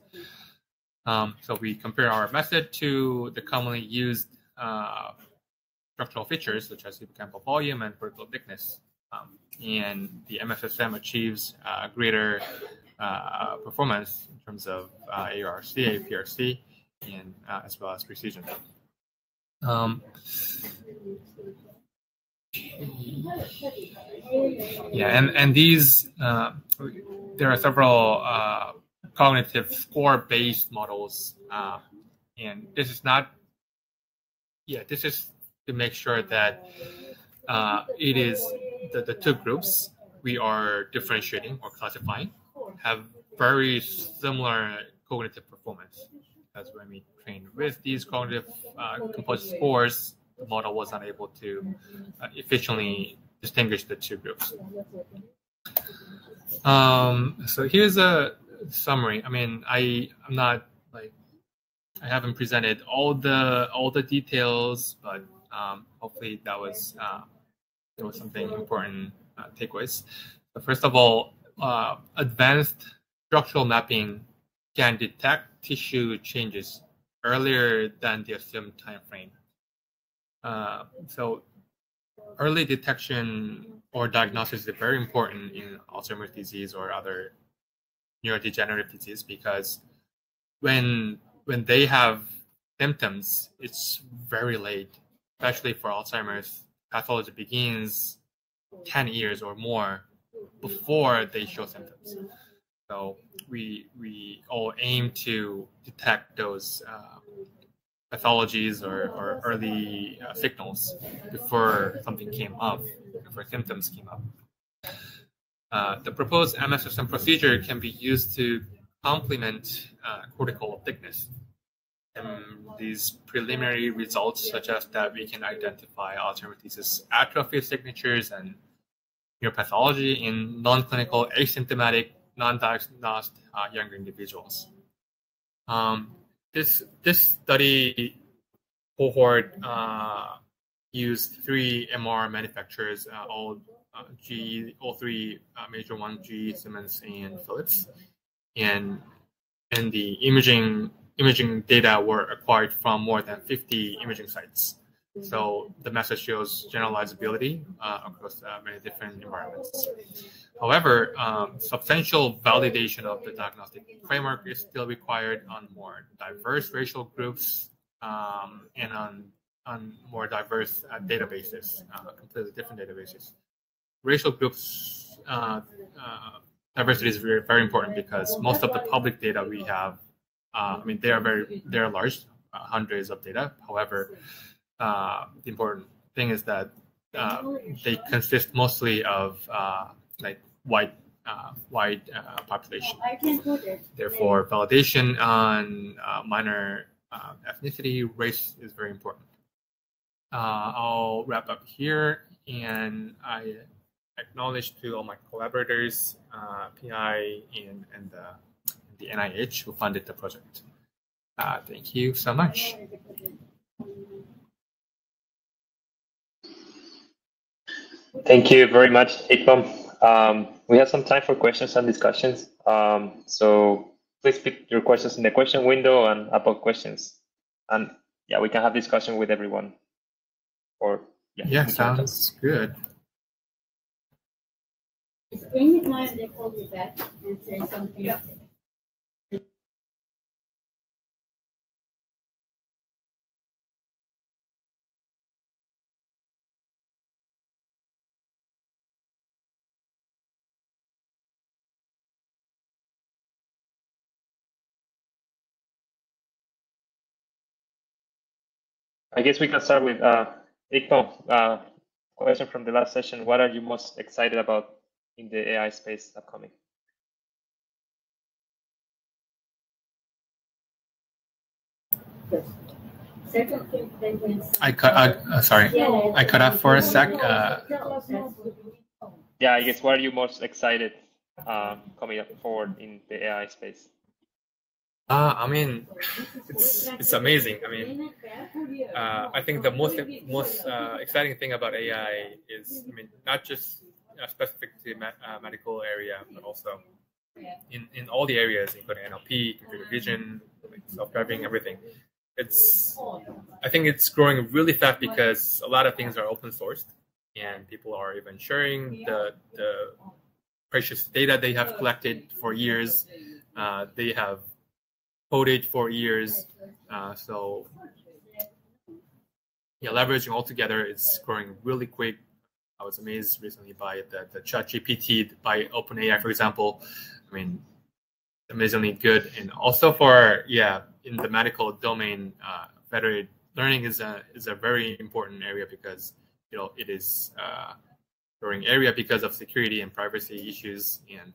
Um, so we compare our method to the commonly used uh, structural features such as hippocampal volume and cortical thickness. Um, and the MSSM achieves uh, greater uh, performance in terms of uh, ARC, APRC, and uh, as well as precision. Um, yeah, and and these uh, there are several uh, cognitive score-based models, uh, and this is not. Yeah, this is to make sure that uh, it is the, the two groups we are differentiating or classifying have very similar cognitive performance. That's when we trained with these cognitive uh, composite scores, the model was not able to uh, efficiently distinguish the two groups. Um, so here's a summary. I mean, I I'm not like I haven't presented all the all the details, but um, hopefully that was uh, there was something important uh, takeaways. But first of all, uh, advanced structural mapping can detect tissue changes earlier than the assumed time frame. Uh, so early detection or diagnosis is very important in Alzheimer's disease or other neurodegenerative disease because when when they have symptoms, it's very late, especially for Alzheimer's. Pathology begins 10 years or more before they show symptoms. So we we all aim to detect those uh, pathologies or, or early uh, signals before something came up, before symptoms came up. Uh, the proposed MSSM procedure can be used to complement uh, cortical thickness. And these preliminary results suggest that we can identify disease atrophy signatures and neuropathology in non-clinical, asymptomatic, non-diagnosed uh, younger individuals. Um, this this study cohort uh, used three MR manufacturers, uh, all uh, G, all three uh, major ones, GE, Siemens, and Philips, and and the imaging imaging data were acquired from more than 50 imaging sites. So the method shows generalizability uh, across uh, many different environments. However, um, substantial validation of the diagnostic framework is still required on more diverse racial groups um, and on, on more diverse uh, databases, uh, completely different databases. Racial groups uh, uh, diversity is very, very important because most of the public data we have, I mean, they are very, they are large, hundreds of data. However, uh, the important thing is that uh, they consist mostly of uh, like white uh, white uh, population. Therefore, validation on uh, minor ethnicity, race is very important. I'll wrap up here, and I acknowledge to all my collaborators, PI, and, and the, the NIH who funded the project. thank you so much. Thank you very much, Ikbeom. Um, we have some time for questions and discussions. Um, so please put your questions in the question window and about questions. And yeah, we can have discussion with everyone. Or yeah, yeah sounds good. Is any time they call you back and say something? Yeah. I guess we can start with uh, Ikbeom. Uh, question from the last session. What are you most excited about in the AI space upcoming? I cut. Uh, sorry, I cut off for a sec. Uh, yeah, I guess what are you most excited uh, coming up forward in the AI space? Uh, I mean, it's it's amazing. I mean, uh, I think the most most uh, exciting thing about AI is, I mean, not just uh, specific to me- uh, medical area, but also in, in all the areas, including NLP, computer vision, like self-driving, everything. It's I think it's growing really fast because a lot of things are open sourced, and people are even sharing the the precious data they have collected for years. Uh, they have coded for years. Uh, so yeah, leveraging all together, it's growing really quick. I was amazed recently by the, the chat GPT by OpenAI, for example. I mean, amazingly good. And also for, yeah, in the medical domain, uh, federated learning is a, is a very important area because, you know, it is uh, growing area because of security and privacy issues. And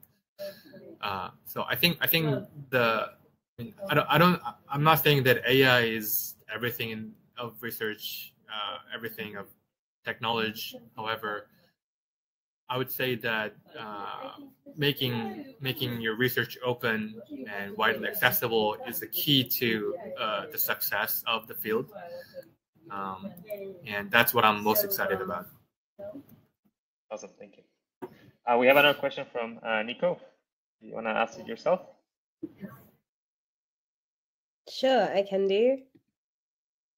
uh, so I think, I think the, I, don't, I don't, I'm not saying that AI is everything in, of research, uh, everything of technology. However, I would say that uh, making making your research open and widely accessible is the key to uh, the success of the field, um, and that's what I'm most excited about. Awesome, thank you. Uh, we have another question from uh, Nico. Do you want to ask it yourself? Sure, I can do.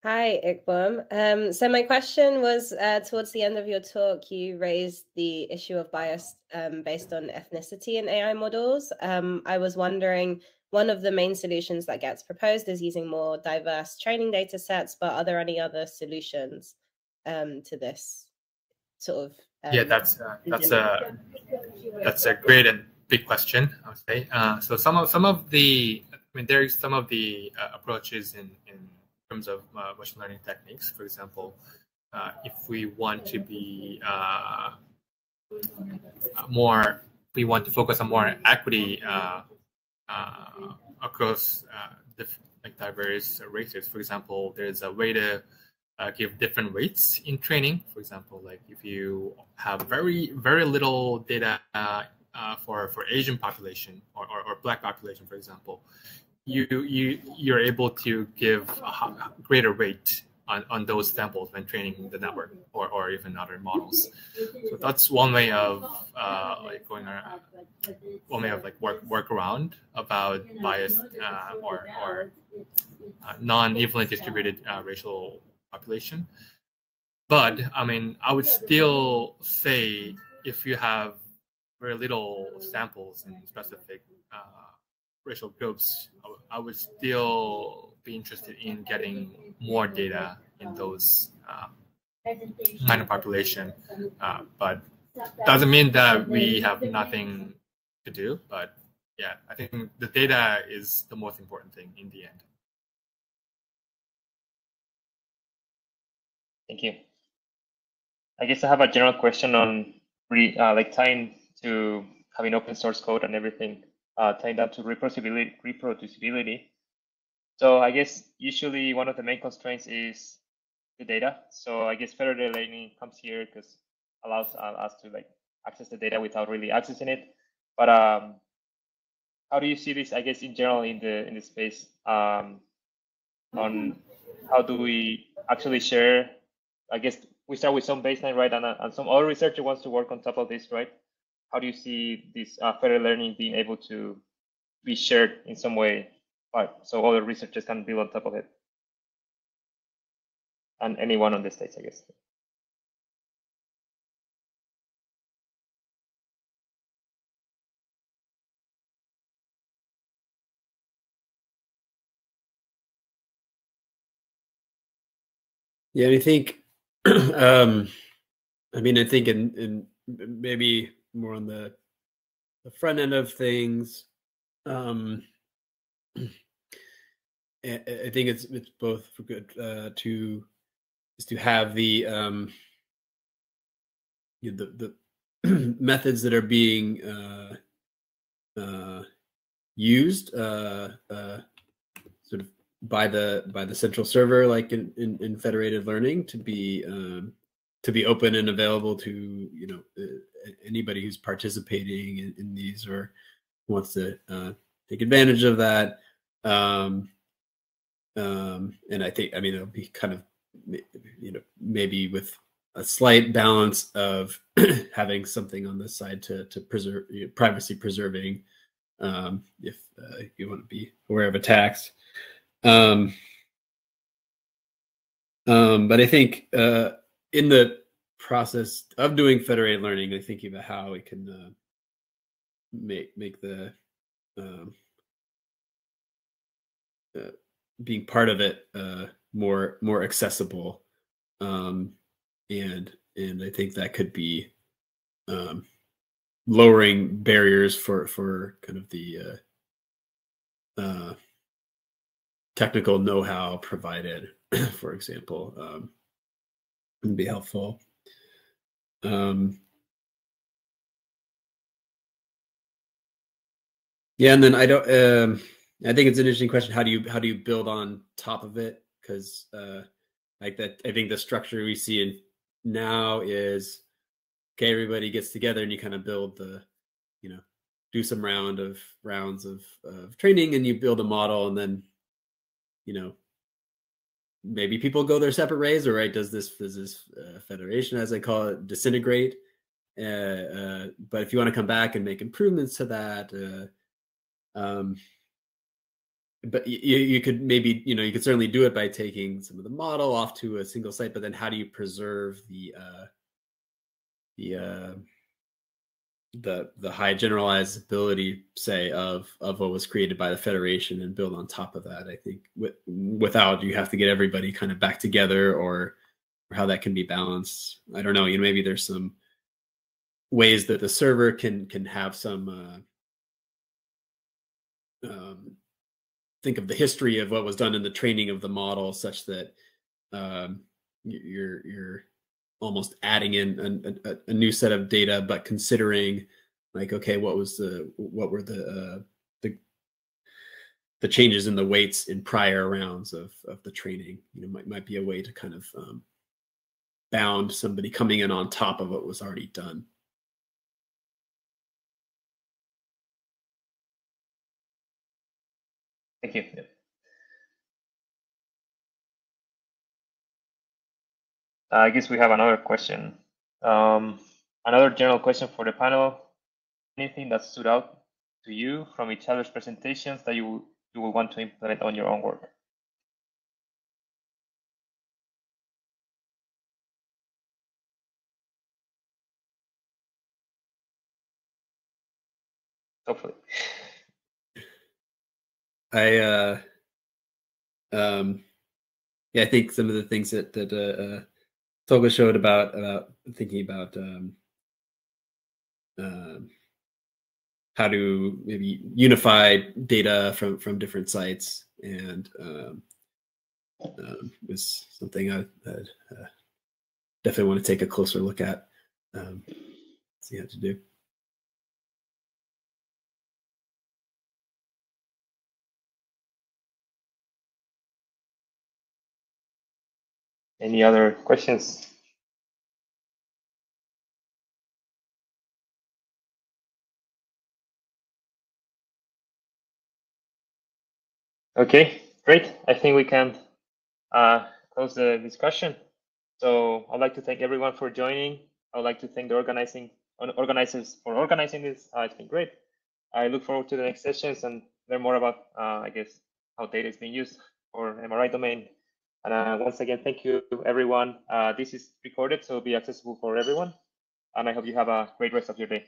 Hi, Ikbeom. Um, so my question was uh, towards the end of your talk, you raised the issue of bias um, based on ethnicity in AI models. Um, I was wondering, one of the main solutions that gets proposed is using more diverse training data sets, but are there any other solutions um, to this sort of? yeah, um, that's uh, that's a that's a great and big question. I would say. Uh, so some of some of the, I mean, there's some of the uh, approaches in in terms of uh, machine learning techniques. For example, uh, if we want to be uh, more, we want to focus on more equity uh, uh, across uh, like diverse races. For example, there's a way to uh, give different weights in training. For example, like if you have very very little data uh, uh, for for Asian population or, or, or black population, for example, you you you're able to give a greater weight on, on those samples when training the network or, or even other models. So that's one way of uh, like going around, one way of like work work around about biased uh, or or uh, non-evenly distributed uh, racial population. But I mean, I would still say if you have very little samples in specific uh, racial groups, I would still be interested in getting more data in those uh, minor population. Uh, but doesn't mean that we have nothing to do. But yeah, I think the data is the most important thing in the end. Thank you. I guess I have a general question on re, uh, like tying to having open source code and everything, uh, tying that to reproducibility, reproducibility. So I guess usually one of the main constraints is the data. So I guess federated learning comes here because allows uh, us to like access the data without really accessing it. But um, how do you see this? I guess in general in the in the space um, on how do we actually share? I guess we start with some baseline, right? And, uh, and some other researcher wants to work on top of this, right? How do you see this uh, federated learning being able to be shared in some way? So other researchers can build on top of it, and anyone on the stage, I guess. Yeah, and I think, um, I mean, I think in, in maybe more on the the front end of things, um, I, think it's it's both good uh, to is to have the um, you know, the the methods that are being uh, uh, used uh, uh, sort of by the by the central server, like in in, in federated learning, to be um, to be open and available to you know uh, anybody who's participating in, in, these or wants to uh, take advantage of that. Um, um, and I think I mean it'll be kind of you know maybe with a slight balance of having something on the side to to preserve you know, privacy preserving um, if uh, you want to be aware of attacks. Um, um, but I think uh, in the process of doing federated learning, I'm thinking about how we can uh, make make the um, uh, being part of it uh, more more accessible, um, and and I think that could be um, lowering barriers for for kind of the uh, uh, technical know-how provided, for example, um, would be helpful. Um, yeah, and then I don't. Um, I think it's an interesting question. How do you how do you build on top of it? Because uh, like that, I think the structure we see in now is okay. Everybody gets together and you kind of build the, you know, do some round of rounds of of training and you build a model and then you know maybe people go their separate ways or right does this does this uh, federation as i call it disintegrate? Uh, uh, but if you want to come back and make improvements to that uh, um, but you, you could maybe you know you could certainly do it by taking some of the model off to a single site but then how do you preserve the uh the uh the the high generalizability say of of what was created by the federation and build on top of that i think with, without you have to get everybody kind of back together or or how that can be balanced. I don't know you know maybe there's some ways that the server can can have some uh, um, think of the history of what was done in the training of the model such that um, you're you're almost adding in a, a, a, new set of data, but considering like, okay, what was the, what were the, uh, the, the changes in the weights in prior rounds of, of the training, you know, might, might be a way to kind of um, bound somebody coming in on top of what was already done. Thank you. I guess we have another question. Um, another general question for the panel. Anything that stood out to you from each other's presentations that you, you will want to implement on your own work? Hopefully. I uh um yeah, I think some of the things that that uh, Tolga showed about about thinking about um, uh, how to maybe unify data from from different sites and um, um, was something I, I uh, definitely want to take a closer look at. Um, see how to do. Any other questions? Okay, great. I think we can uh, close the discussion. So I'd like to thank everyone for joining. I'd like to thank the organizing organizers for organizing this. Uh, it's been great. I look forward to the next sessions and learn more about, uh, I guess, how data is being used for MRI domain and uh, once again, thank you everyone. Uh, this is recorded, so it'll be accessible for everyone. And I hope you have a great rest of your day.